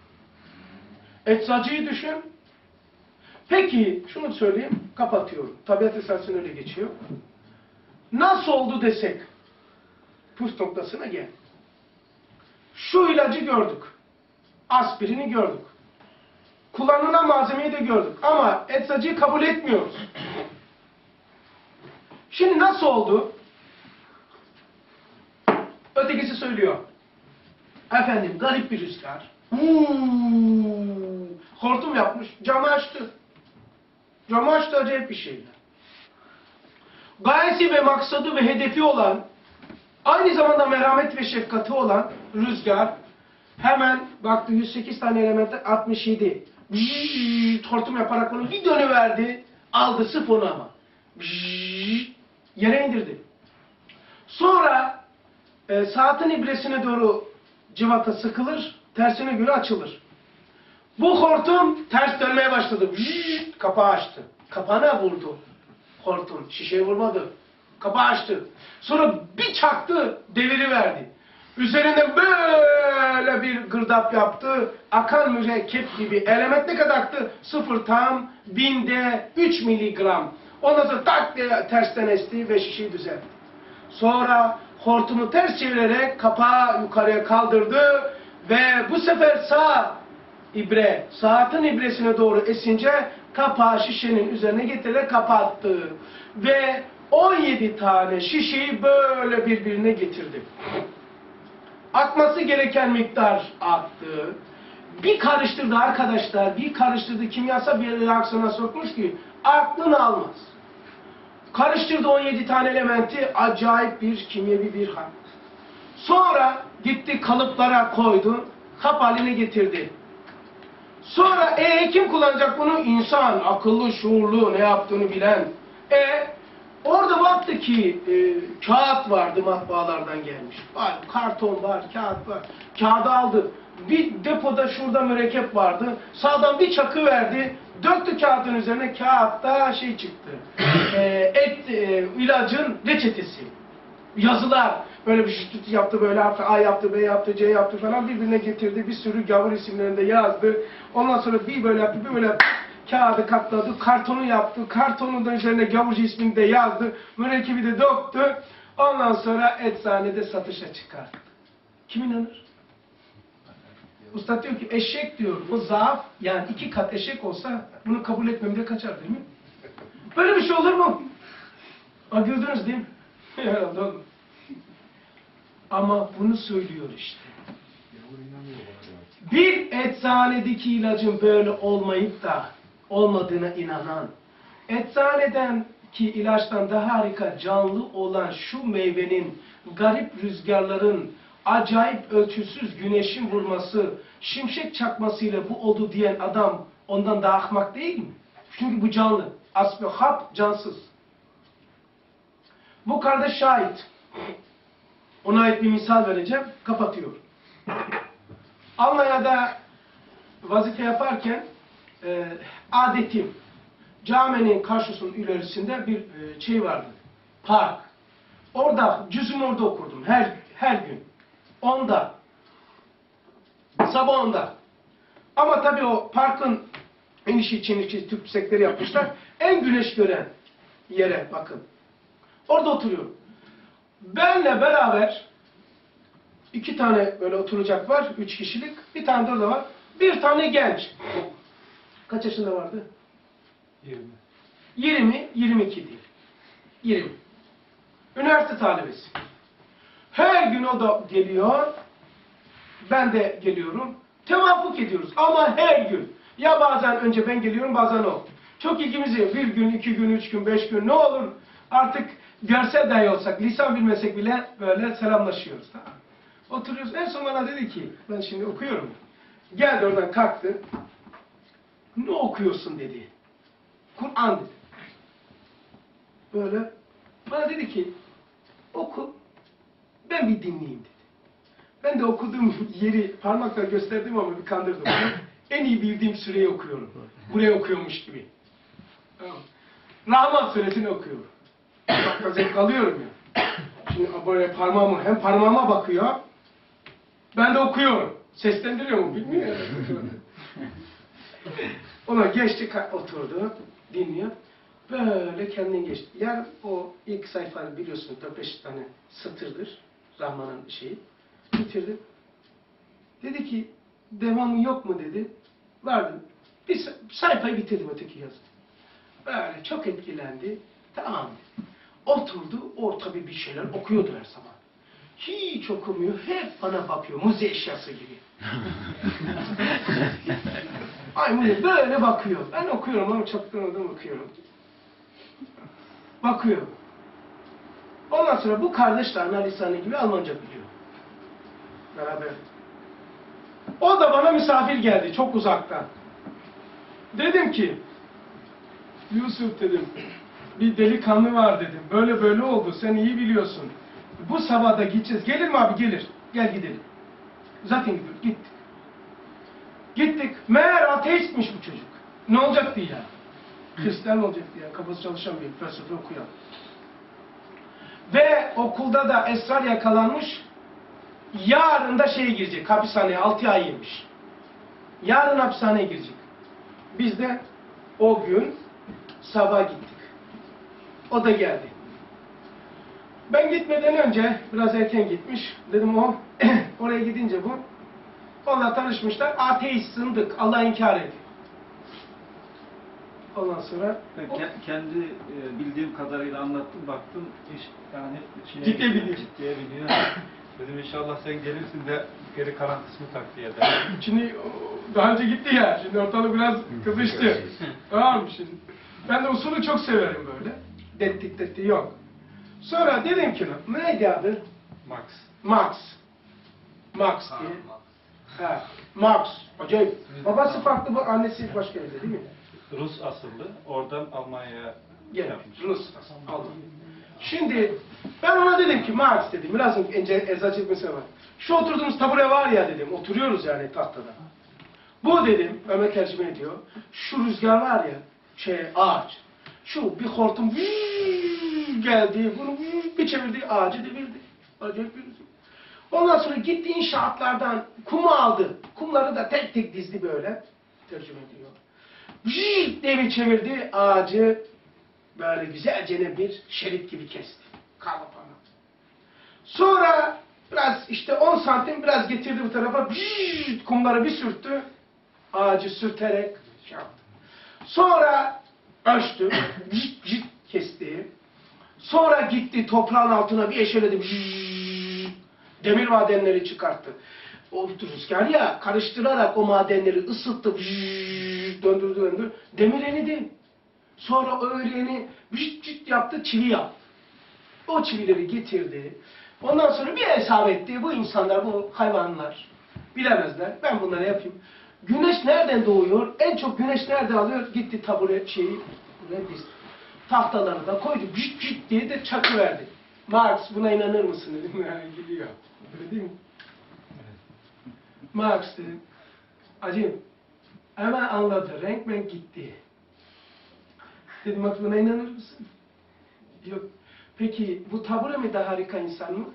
Eczacıyı düşün. Peki, şunu söyleyeyim, kapatıyorum. Tabiat esasını öyle geçiyor. Nasıl oldu desek, püf noktasına gel. Şu ilacı gördük. Aspirini gördük. Kullanılan malzemeyi de gördük. Ama eczacıyı kabul etmiyoruz. Şimdi nasıl oldu? Ötekisi söylüyor. Efendim garip bir rüzgar. Huu, hortum yapmış. Camı açtı. Camı açtı acayip bir şeyler. Gayesi ve maksadı ve hedefi olan Aynı zamanda merhamet ve şefkati olan rüzgar hemen baktı 108 tane elemente 67. Bzzzt, hortum yaparak onu bir dönüverdi. Aldı sırf onu ama. Yere indirdi. Sonra e, saatin ibresine doğru civata sıkılır, tersine göre açılır. Bu hortum ters dönmeye başladı. Kapağı açtı. Kapağına vurdu hortum. Şişeye vurmadı. Kapağı açtı. Sonra bir çaktı, deviri verdi. Üzerinde böyle bir gırdap yaptı. Akan mürekkep gibi. Element ne kadar aktı? Sıfır tam binde 3 miligram. Ondan sonra tak diye tersten esti ve şişeyi düzeltti. Sonra hortumu ters çevirerek kapağı yukarıya kaldırdı ve bu sefer sağ ibre, saatin ibresine doğru esince kapağı şişenin üzerine getirerek kapattı. Ve 17 tane şişeyi böyle birbirine getirdi. Akması gereken miktar aktı. Bir karıştırdı arkadaşlar, bir karıştırdı kimyasal bir reaksiyona sokmuş ki aklını almaz. Karıştırdı 17 tane elementi, acayip bir kimyevi bir hal. Sonra gitti kalıplara koydu, kap haline getirdi. Sonra e kim kullanacak bunu? İnsan, akıllı, şuurlu, ne yaptığını bilen. E orada baktı ki e, kağıt vardı matbaalardan gelmiş. Var, karton var, kağıt var. Kağıdı aldı. Bir depoda şurada mürekkep vardı. Sağdan bir çakı verdi. Döktü kağıdın üzerine kağıtta şey çıktı. E, et e, ilacın reçetesi yazılar böyle bir şey yaptı böyle yaptı A yaptı B yaptı C yaptı falan birbirine getirdi bir sürü gavur isimlerinde yazdı ondan sonra bir böyle yaptı bir böyle yaptı kağıdı katladı kartonu yaptı kartonun da üzerine gavurcu ismini de yazdı mürekkebi de döktü ondan sonra eczanede satışa çıkarttı kim inanır? Usta diyor ki eşek diyor bu zaaf yani iki kat eşek olsa bunu kabul etmemde kaçar değil mi? Böyle bir şey olur mu? Aa, güldünüz değil mi? Herhalde olur. Ama bunu söylüyor işte. Bir eczanedeki ilacın böyle olmayıp da olmadığına inanan, eczaneden ki ilaçtan daha harika canlı olan şu meyvenin garip rüzgarların acayip ölçüsüz güneşin vurması, şimşek çakmasıyla bu oldu diyen adam ondan daha ahmak değil mi? Çünkü bu canlı. Aslı hap cansız. Bu kardeş şahit. Ona ait bir misal vereceğim. Kapatıyor. Almanya'da vazife yaparken e, adetim caminin karşısının ilerisinde bir e, şey vardı. Park. Orada cüzüm orada okurdum. Her her gün. Onda. Sabah onda. Ama tabii o parkın enişi için içi tüpsekleri yapmışlar. En güneş gören yere bakın. Orada oturuyorum. Benle beraber iki tane böyle oturacak var, üç kişilik. Bir tane de orada var. Bir tane genç. Kaç yaşında vardı? 20. 20, 22 değil. 20. Üniversite talebesi. Her gün o da geliyor. Ben de geliyorum. Tevafuk ediyoruz ama her gün. Ya bazen önce ben geliyorum bazen o. Çok ilgimizi bir gün, iki gün, üç gün, beş gün ne olur Artık görsel dahi olsak, lisan bilmesek bile böyle selamlaşıyoruz. Tamam. Oturuyoruz. En son bana dedi ki, ben şimdi okuyorum. Geldi oradan kalktı. Ne okuyorsun dedi. Kur'an dedi. Böyle bana dedi ki oku ben bir dinleyeyim dedi. Ben de okuduğum yeri parmakla gösterdim ama bir kandırdım. en iyi bildiğim süreyi okuyorum. Buraya okuyormuş gibi. Rahman suresini okuyorum. Bak zevk alıyorum ya. Şimdi böyle parmağımı hem parmağıma bakıyor. Ben de okuyorum. Seslendiriyor mu bilmiyor. Ona geçti, oturdu, dinliyor. Böyle kendin geçti. Yani o ilk sayfanı biliyorsun 4-5 tane satırdır. Rahman'ın şeyi. Bitirdi. Dedi ki devamı yok mu dedi. Vardı. Bir sa- sayfayı bitirdim öteki yazı. Böyle çok etkilendi. Tamam dedi. Oturdu, o tabii bir şeyler okuyordu her zaman. Hiç okumuyor, hep bana bakıyor, müze eşyası gibi. Ay müze böyle bakıyor. Ben okuyorum ama çaktırmadan okuyorum. Bakıyor. Ondan sonra bu kardeş de ana lisanı gibi Almanca biliyor. Beraber. O da bana misafir geldi çok uzaktan. Dedim ki, Yusuf dedim, bir delikanlı var dedim. Böyle böyle oldu, sen iyi biliyorsun. Bu sabah da gideceğiz. Gelir mi abi? Gelir. Gel gidelim. Zaten gidiyoruz. Gittik. Gittik. Meğer ateistmiş bu çocuk. Ne olacaktı ya? Hristiyan olacaktı ya. Kafası çalışan bir felsefe okuyan. Ve okulda da esrar yakalanmış. Yarın da şeye girecek. Hapishaneye 6 ay yemiş. Yarın hapishaneye girecek. Biz de o gün sabah gittik. O da geldi. Ben gitmeden önce biraz erken gitmiş. Dedim o oraya gidince bu onunla tanışmışlar. Ateist zındık. Allah inkar ediyor. Ondan sonra Ben o- ke- kendi e, bildiğim kadarıyla anlattım, baktım iş yani içine Ciddiye gidiyor, biliyor. Ciddiye biliyor. Dedim inşallah sen gelirsin de geri kalan kısmı takviye eder. Şimdi daha önce gitti ya. Şimdi ortalık biraz kızıştı. tamam mı şimdi? Ben de usulü çok severim böyle. Dettik dettik yok. Sonra dedim ki neydi adı? Max. Max. Max diye. Ha, Max. Acayip. Babası farklı bu, annesi başka yerde değil mi? Rus asıllı. Oradan Almanya'ya Gelmiş. yapmış. Rus. Aldım. Şimdi ben ona dedim ki Max dedim. Biraz önce eczacı mesela var. Şu oturduğumuz tabure var ya dedim. Oturuyoruz yani tahtada. Bu dedim. Ömer tercüme ediyor. Şu rüzgar var ya. Şey ağaç. Şu bir hortum geldi. Bunu bir çevirdi. Ağacı devirdi. Acayip bir. Ondan sonra gitti inşaatlardan kumu aldı. Kumları da tek tek dizdi böyle. Tercüme ediyor. Diye bir çevirdi. Ağacı böyle güzelce bir şerit gibi kesti. Kaldı bana. Sonra biraz işte 10 santim biraz getirdi bu tarafa. Vii, kumları bir sürttü. Ağacı sürterek şey yaptı. Sonra ölçtü. Vii, vii kesti. Sonra gitti toprağın altına bir eşeledi. Vii, demir madenleri çıkarttı. O rüzgar ya karıştırarak o madenleri ısıttı. Vii, döndürdü döndürdü. Demir eridi. Sonra öğleni vişt vişt yaptı, çivi yaptı. O çivileri getirdi. Ondan sonra bir hesap etti. Bu insanlar, bu hayvanlar bilemezler. Ben bunları yapayım. Güneş nereden doğuyor? En çok güneş nerede alıyor? Gitti tabure şeyi buraya dizdi. Tahtaları da koydu. Vişt vişt diye de çakı verdi. Marx buna inanır mısın dedim. Yani gidiyor. Öyle değil mi? Marx dedim. Acım. Hemen anladı. Renk renk gitti. Dedim bak buna inanır mısın? Yok. Peki bu tabure mi daha harika insan mı?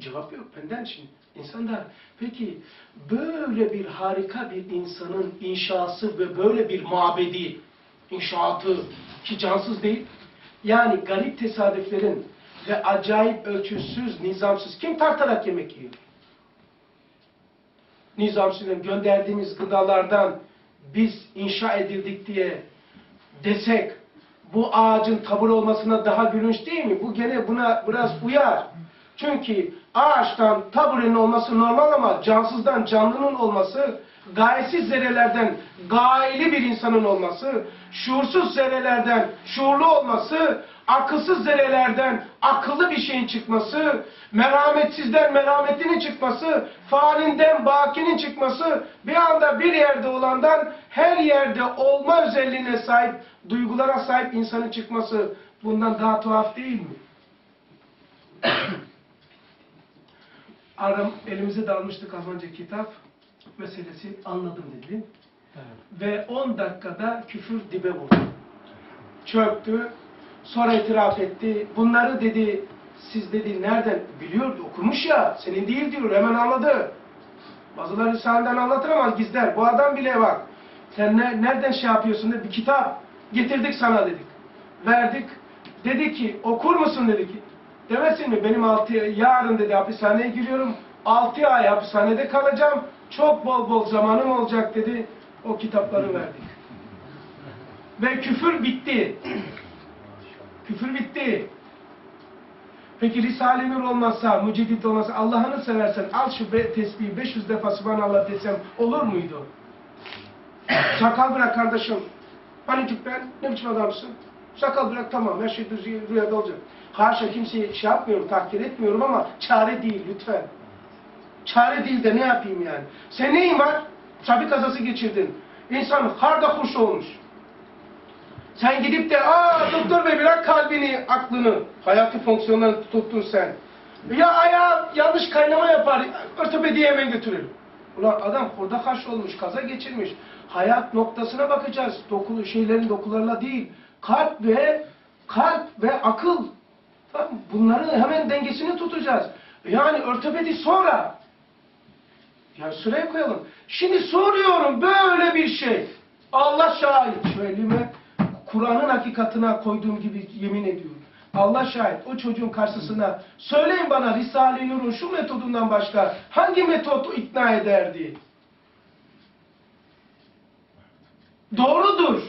Cevap yok benden şimdi. İnsan da peki böyle bir harika bir insanın inşası ve böyle bir mabedi inşaatı ki cansız değil. Yani garip tesadüflerin ve acayip ölçüsüz, nizamsız kim tartarak yemek yiyor? Nizamsız gönderdiğimiz gıdalardan biz inşa edildik diye desek bu ağacın tabur olmasına daha gülünç değil mi? Bu gene buna biraz uyar. Çünkü ağaçtan taburenin olması normal ama cansızdan canlının olması, gayesiz zerrelerden gayeli bir insanın olması, şuursuz zerrelerden şuurlu olması, akılsız zerrelerden akıllı bir şeyin çıkması, merhametsizden merhametinin çıkması, faalinden bakinin çıkması, bir anda bir yerde olandan her yerde olma özelliğine sahip, duygulara sahip insanın çıkması bundan daha tuhaf değil mi? Aram, elimize dalmıştık az kitap meselesi anladım dedi. Ve 10 dakikada küfür dibe vurdu. Çöktü. Sonra itiraf etti. Bunları dedi siz dedi nereden biliyordu okumuş ya senin değil diyor hemen anladı. Bazıları senden anlatır ama gizler. Bu adam bile bak. Sen ne, nereden şey yapıyorsun dedi. Bir kitap getirdik sana dedik. Verdik. Dedi ki okur musun dedi ki. Demesin mi benim altı yarın dedi hapishaneye giriyorum. Altı ay hapishanede kalacağım. Çok bol bol zamanım olacak dedi. O kitapları verdik. Ve küfür bitti. Küfür bitti. Peki Risale-i Nur olmazsa, müceddit olmazsa Allah'ını seversen al şu be, tesbihi 500 defa Subhanallah desem olur muydu? Sakal bırak kardeşim. Panicik ben, ne biçim adamsın? Sakal bırak tamam, her şey düz rüyada olacak. Haşa kimseyi şey yapmıyorum, takdir etmiyorum ama çare değil lütfen. Çare değil de ne yapayım yani? Sen neyin var? Trafik kazası geçirdin. İnsan harda kuş olmuş. Sen gidip de aa doktor bey bırak kalbini, aklını, hayati fonksiyonlarını tuttun sen. Ya ayağı yanlış kaynama yapar, ortopediye hemen götürür. Ulan adam hurda kaş olmuş, kaza geçirmiş. Hayat noktasına bakacağız. Dokulu şeylerin dokularla değil. Kalp ve kalp ve akıl. Bunların hemen dengesini tutacağız. Yani ortopedi sonra. Ya sıraya koyalım. Şimdi soruyorum böyle bir şey. Allah şahit. Şu elime Kur'an'ın hakikatına koyduğum gibi yemin ediyorum. Allah şahit o çocuğun karşısına söyleyin bana Risale-i Nur'un şu metodundan başka hangi metot ikna ederdi? Doğrudur.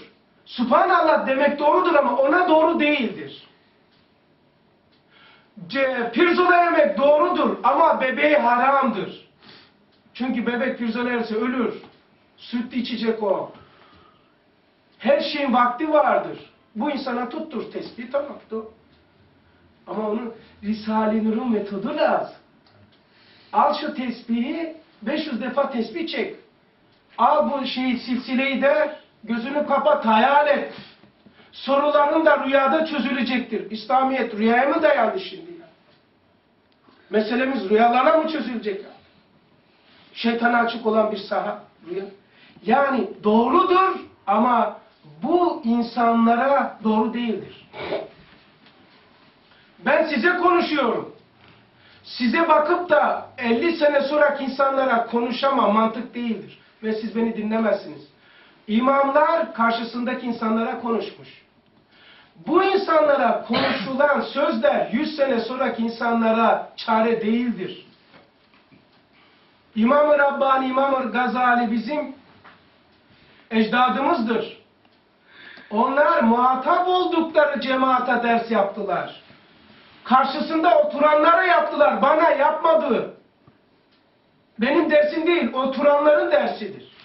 Subhanallah demek doğrudur ama ona doğru değildir. Pirzola yemek doğrudur ama bebeği haramdır. Çünkü bebek pirzola yerse ölür. Süt içecek o. Her şeyin vakti vardır. Bu insana tuttur tesbih tamam. Doğru. Ama onun Risale-i Nur'un metodu lazım. Al şu tesbihi 500 defa tesbih çek. Al bu şeyi silsileyi de gözünü kapat hayal et. Soruların da rüyada çözülecektir. İslamiyet rüyaya mı dayandı şimdi ya? Meselemiz rüyalara mı çözülecek ya? Şeytana açık olan bir saha. Yani doğrudur ama bu insanlara doğru değildir. Ben size konuşuyorum. Size bakıp da 50 sene sonraki insanlara konuşamam mantık değildir. Ve siz beni dinlemezsiniz. İmamlar karşısındaki insanlara konuşmuş. Bu insanlara konuşulan sözler 100 sene sonraki insanlara çare değildir. İmam-ı Rabbani, İmam-ı Gazali bizim ecdadımızdır. Onlar muhatap oldukları cemaate ders yaptılar. Karşısında oturanlara yaptılar, bana yapmadı. Benim dersim değil, oturanların dersidir.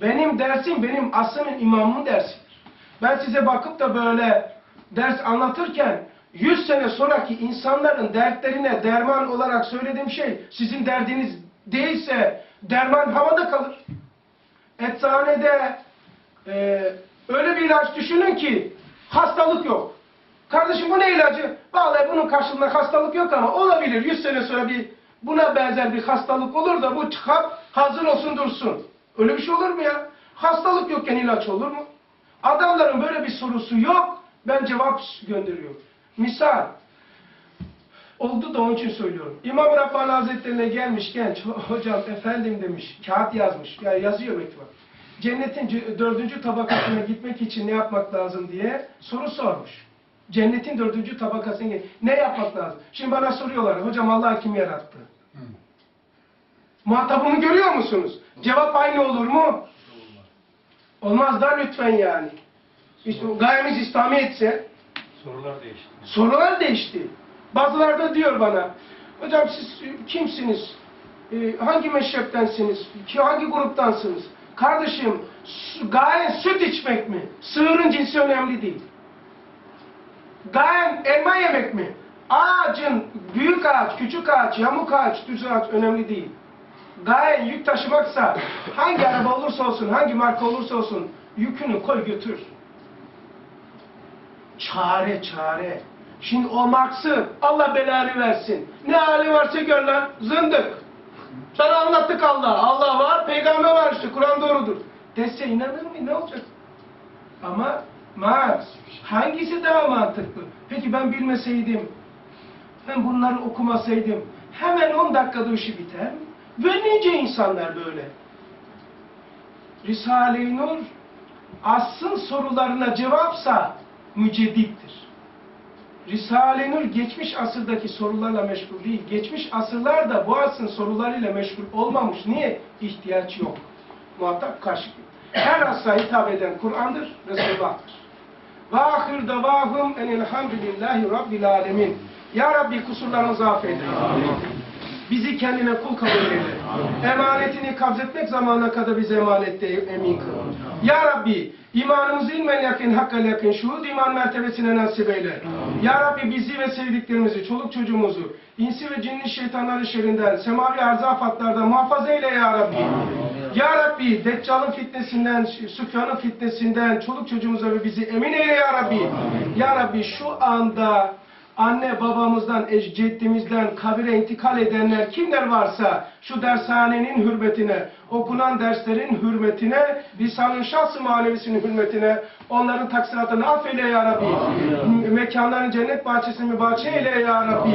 Benim dersim, benim asrımın imamımın dersidir. Ben size bakıp da böyle ders anlatırken, 100 sene sonraki insanların dertlerine derman olarak söylediğim şey, sizin derdiniz değilse derman havada kalır. Eczanede e, öyle bir ilaç düşünün ki hastalık yok. Kardeşim bu ne ilacı? Vallahi bunun karşılığında hastalık yok ama olabilir. 100 sene sonra bir buna benzer bir hastalık olur da bu çıkıp hazır olsun dursun. Öyle bir şey olur mu ya? Hastalık yokken ilaç olur mu? Adamların böyle bir sorusu yok. Ben cevap gönderiyorum. Misal. Oldu da onun için söylüyorum. İmam Rabbani Hazretleri'ne gelmiş genç. Hocam efendim demiş. Kağıt yazmış. Ya yazıyor mektuba. Cennetin dördüncü tabakasına gitmek için ne yapmak lazım diye soru sormuş. Cennetin dördüncü tabakasına ne yapmak lazım? Şimdi bana soruyorlar. Hocam Allah kim yarattı? Muhatabımı görüyor musunuz? Cevap aynı olur mu? Olmaz da lütfen yani. İşte gayemiz İslamiyetse Sorular değişti. Sorular değişti. Bazıları da diyor bana, Hocam siz e, kimsiniz? E, hangi meşreptensiniz? Hangi gruptansınız? Kardeşim, gayen süt içmek mi? Sığırın cinsi önemli değil. Gayen elma yemek mi? Ağacın, büyük ağaç, küçük ağaç, yamuk ağaç, düz ağaç önemli değil. Gayen yük taşımaksa, hangi araba olursa olsun, hangi marka olursa olsun, yükünü koy götür. Çare, çare. Şimdi o Marx'ı Allah belanı versin. Ne hali varsa gör lan, zındık. Sana anlattık Allah. Allah var, peygamber var işte, Kur'an doğrudur. Dese inanır mı? Ne olacak? Ama Marx, hangisi daha mantıklı? Peki ben bilmeseydim, ben bunları okumasaydım, hemen 10 dakikada işi biter mi? Ve nice insanlar böyle. Risale-i Nur, asrın sorularına cevapsa müceddittir. Risale-i geçmiş asırdaki sorularla meşgul değil. Geçmiş asırlarda bu asrın sorularıyla meşgul olmamış. Niye? İhtiyaç yok. Muhatap karşı. Her asra hitap eden Kur'an'dır, Resulullah'tır. Ve ahir davahum enelhamdülillahi rabbil alemin. Ya Rabbi kusurlarımızı affeyle. Bizi kendine kul kabul eyle. Emanetini kabzetmek zamanına kadar bize emanette emin kıl. Ya Rabbi imanımızı ilmen yakın, hakkal yakın, şuhud iman mertebesine nasip eyle. Ya Rabbi bizi ve sevdiklerimizi, çoluk çocuğumuzu, insi ve cinli şeytanların şerrinden, semavi arza afatlardan muhafaza eyle Ya Rabbi. Ya Rabbi Deccal'ın fitnesinden, Süfyan'ın fitnesinden, çoluk çocuğumuza ve bizi emin eyle Ya Rabbi. Ya Rabbi şu anda anne babamızdan, ecdeddimizden kabire intikal edenler kimler varsa şu dershanenin hürmetine, okunan derslerin hürmetine, lisanın şahsı manevisinin hürmetine onların taksiratını affeyle ya Rabbi. Mekanların cennet bahçesini mübahçe eyle ya Rabbi.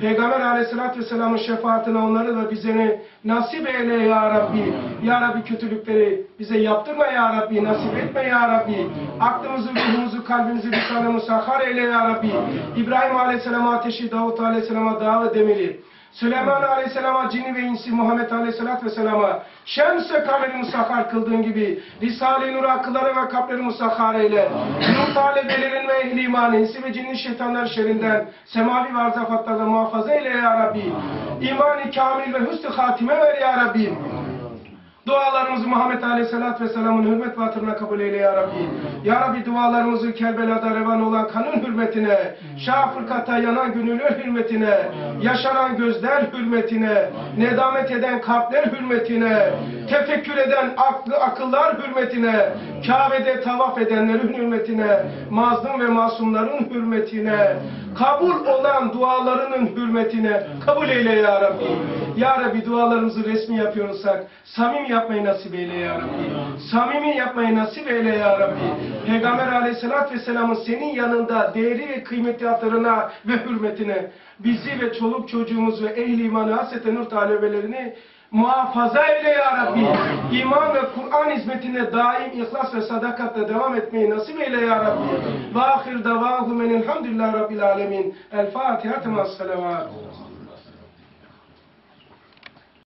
Peygamber aleyhissalatü vesselamın şefaatine onları da bize nasip eyle ya Rabbi. Ya Rabbi kötülükleri bize yaptırma ya Rabbi, nasip etme ya Rabbi. Aklımızı, ruhumuzu, kalbimizi, lisanımızı sahar eyle ya Rabbi. İbrahim aleyhisselama ateşi, Davut aleyhisselama dağ ve demiri. Süleyman Aleyhisselam'a cini ve insi Muhammed Aleyhisselatü Vesselam'a şems-i kameri musahhar kıldığın gibi Risale-i Nur akılları ve kalpleri musahhar eyle. Nur talebelerin ve ehli iman, insi ve cinni şeytanlar şerrinden semavi ve arzafatlardan muhafaza eyle ya Rabbi. İmani kamil ve hüsnü hatime ver ya Rabbi. Dualarımızı Muhammed Aleyhisselatü Vesselam'ın hürmet ve hatırına kabul eyle ya Rabbi. Ya Rabbi dualarımızı Kerbela'da revan olan kanın hürmetine, Şah fırkata yanan gönüller hürmetine, yaşanan gözler hürmetine, nedamet eden kalpler hürmetine, tefekkür eden aklı, akıllar hürmetine, Kabe'de tavaf edenlerin hürmetine, mazlum ve masumların hürmetine, kabul olan dualarının hürmetine. Kabul eyle ya Rabbi. Ya Rabbi dualarımızı resmi yapıyorsak samimi yapmayı nasip eyle ya Rabbi. Samimi yapmayı nasip eyle ya Rabbi. Peygamber aleyhissalatü vesselamın senin yanında değeri ve kıymeti hatırına ve hürmetine bizi ve çoluk çocuğumuzu ve ehli imanı hasreten nur talebelerini muhafaza eyle ya Rabbi. İman ve Kur'an hizmetine daim ihlas ve sadakatle devam etmeyi nasip eyle ya Rabbi. Ve ahir davahum enelhamdülillahi rabbil alemin. El Fatiha temas salavat.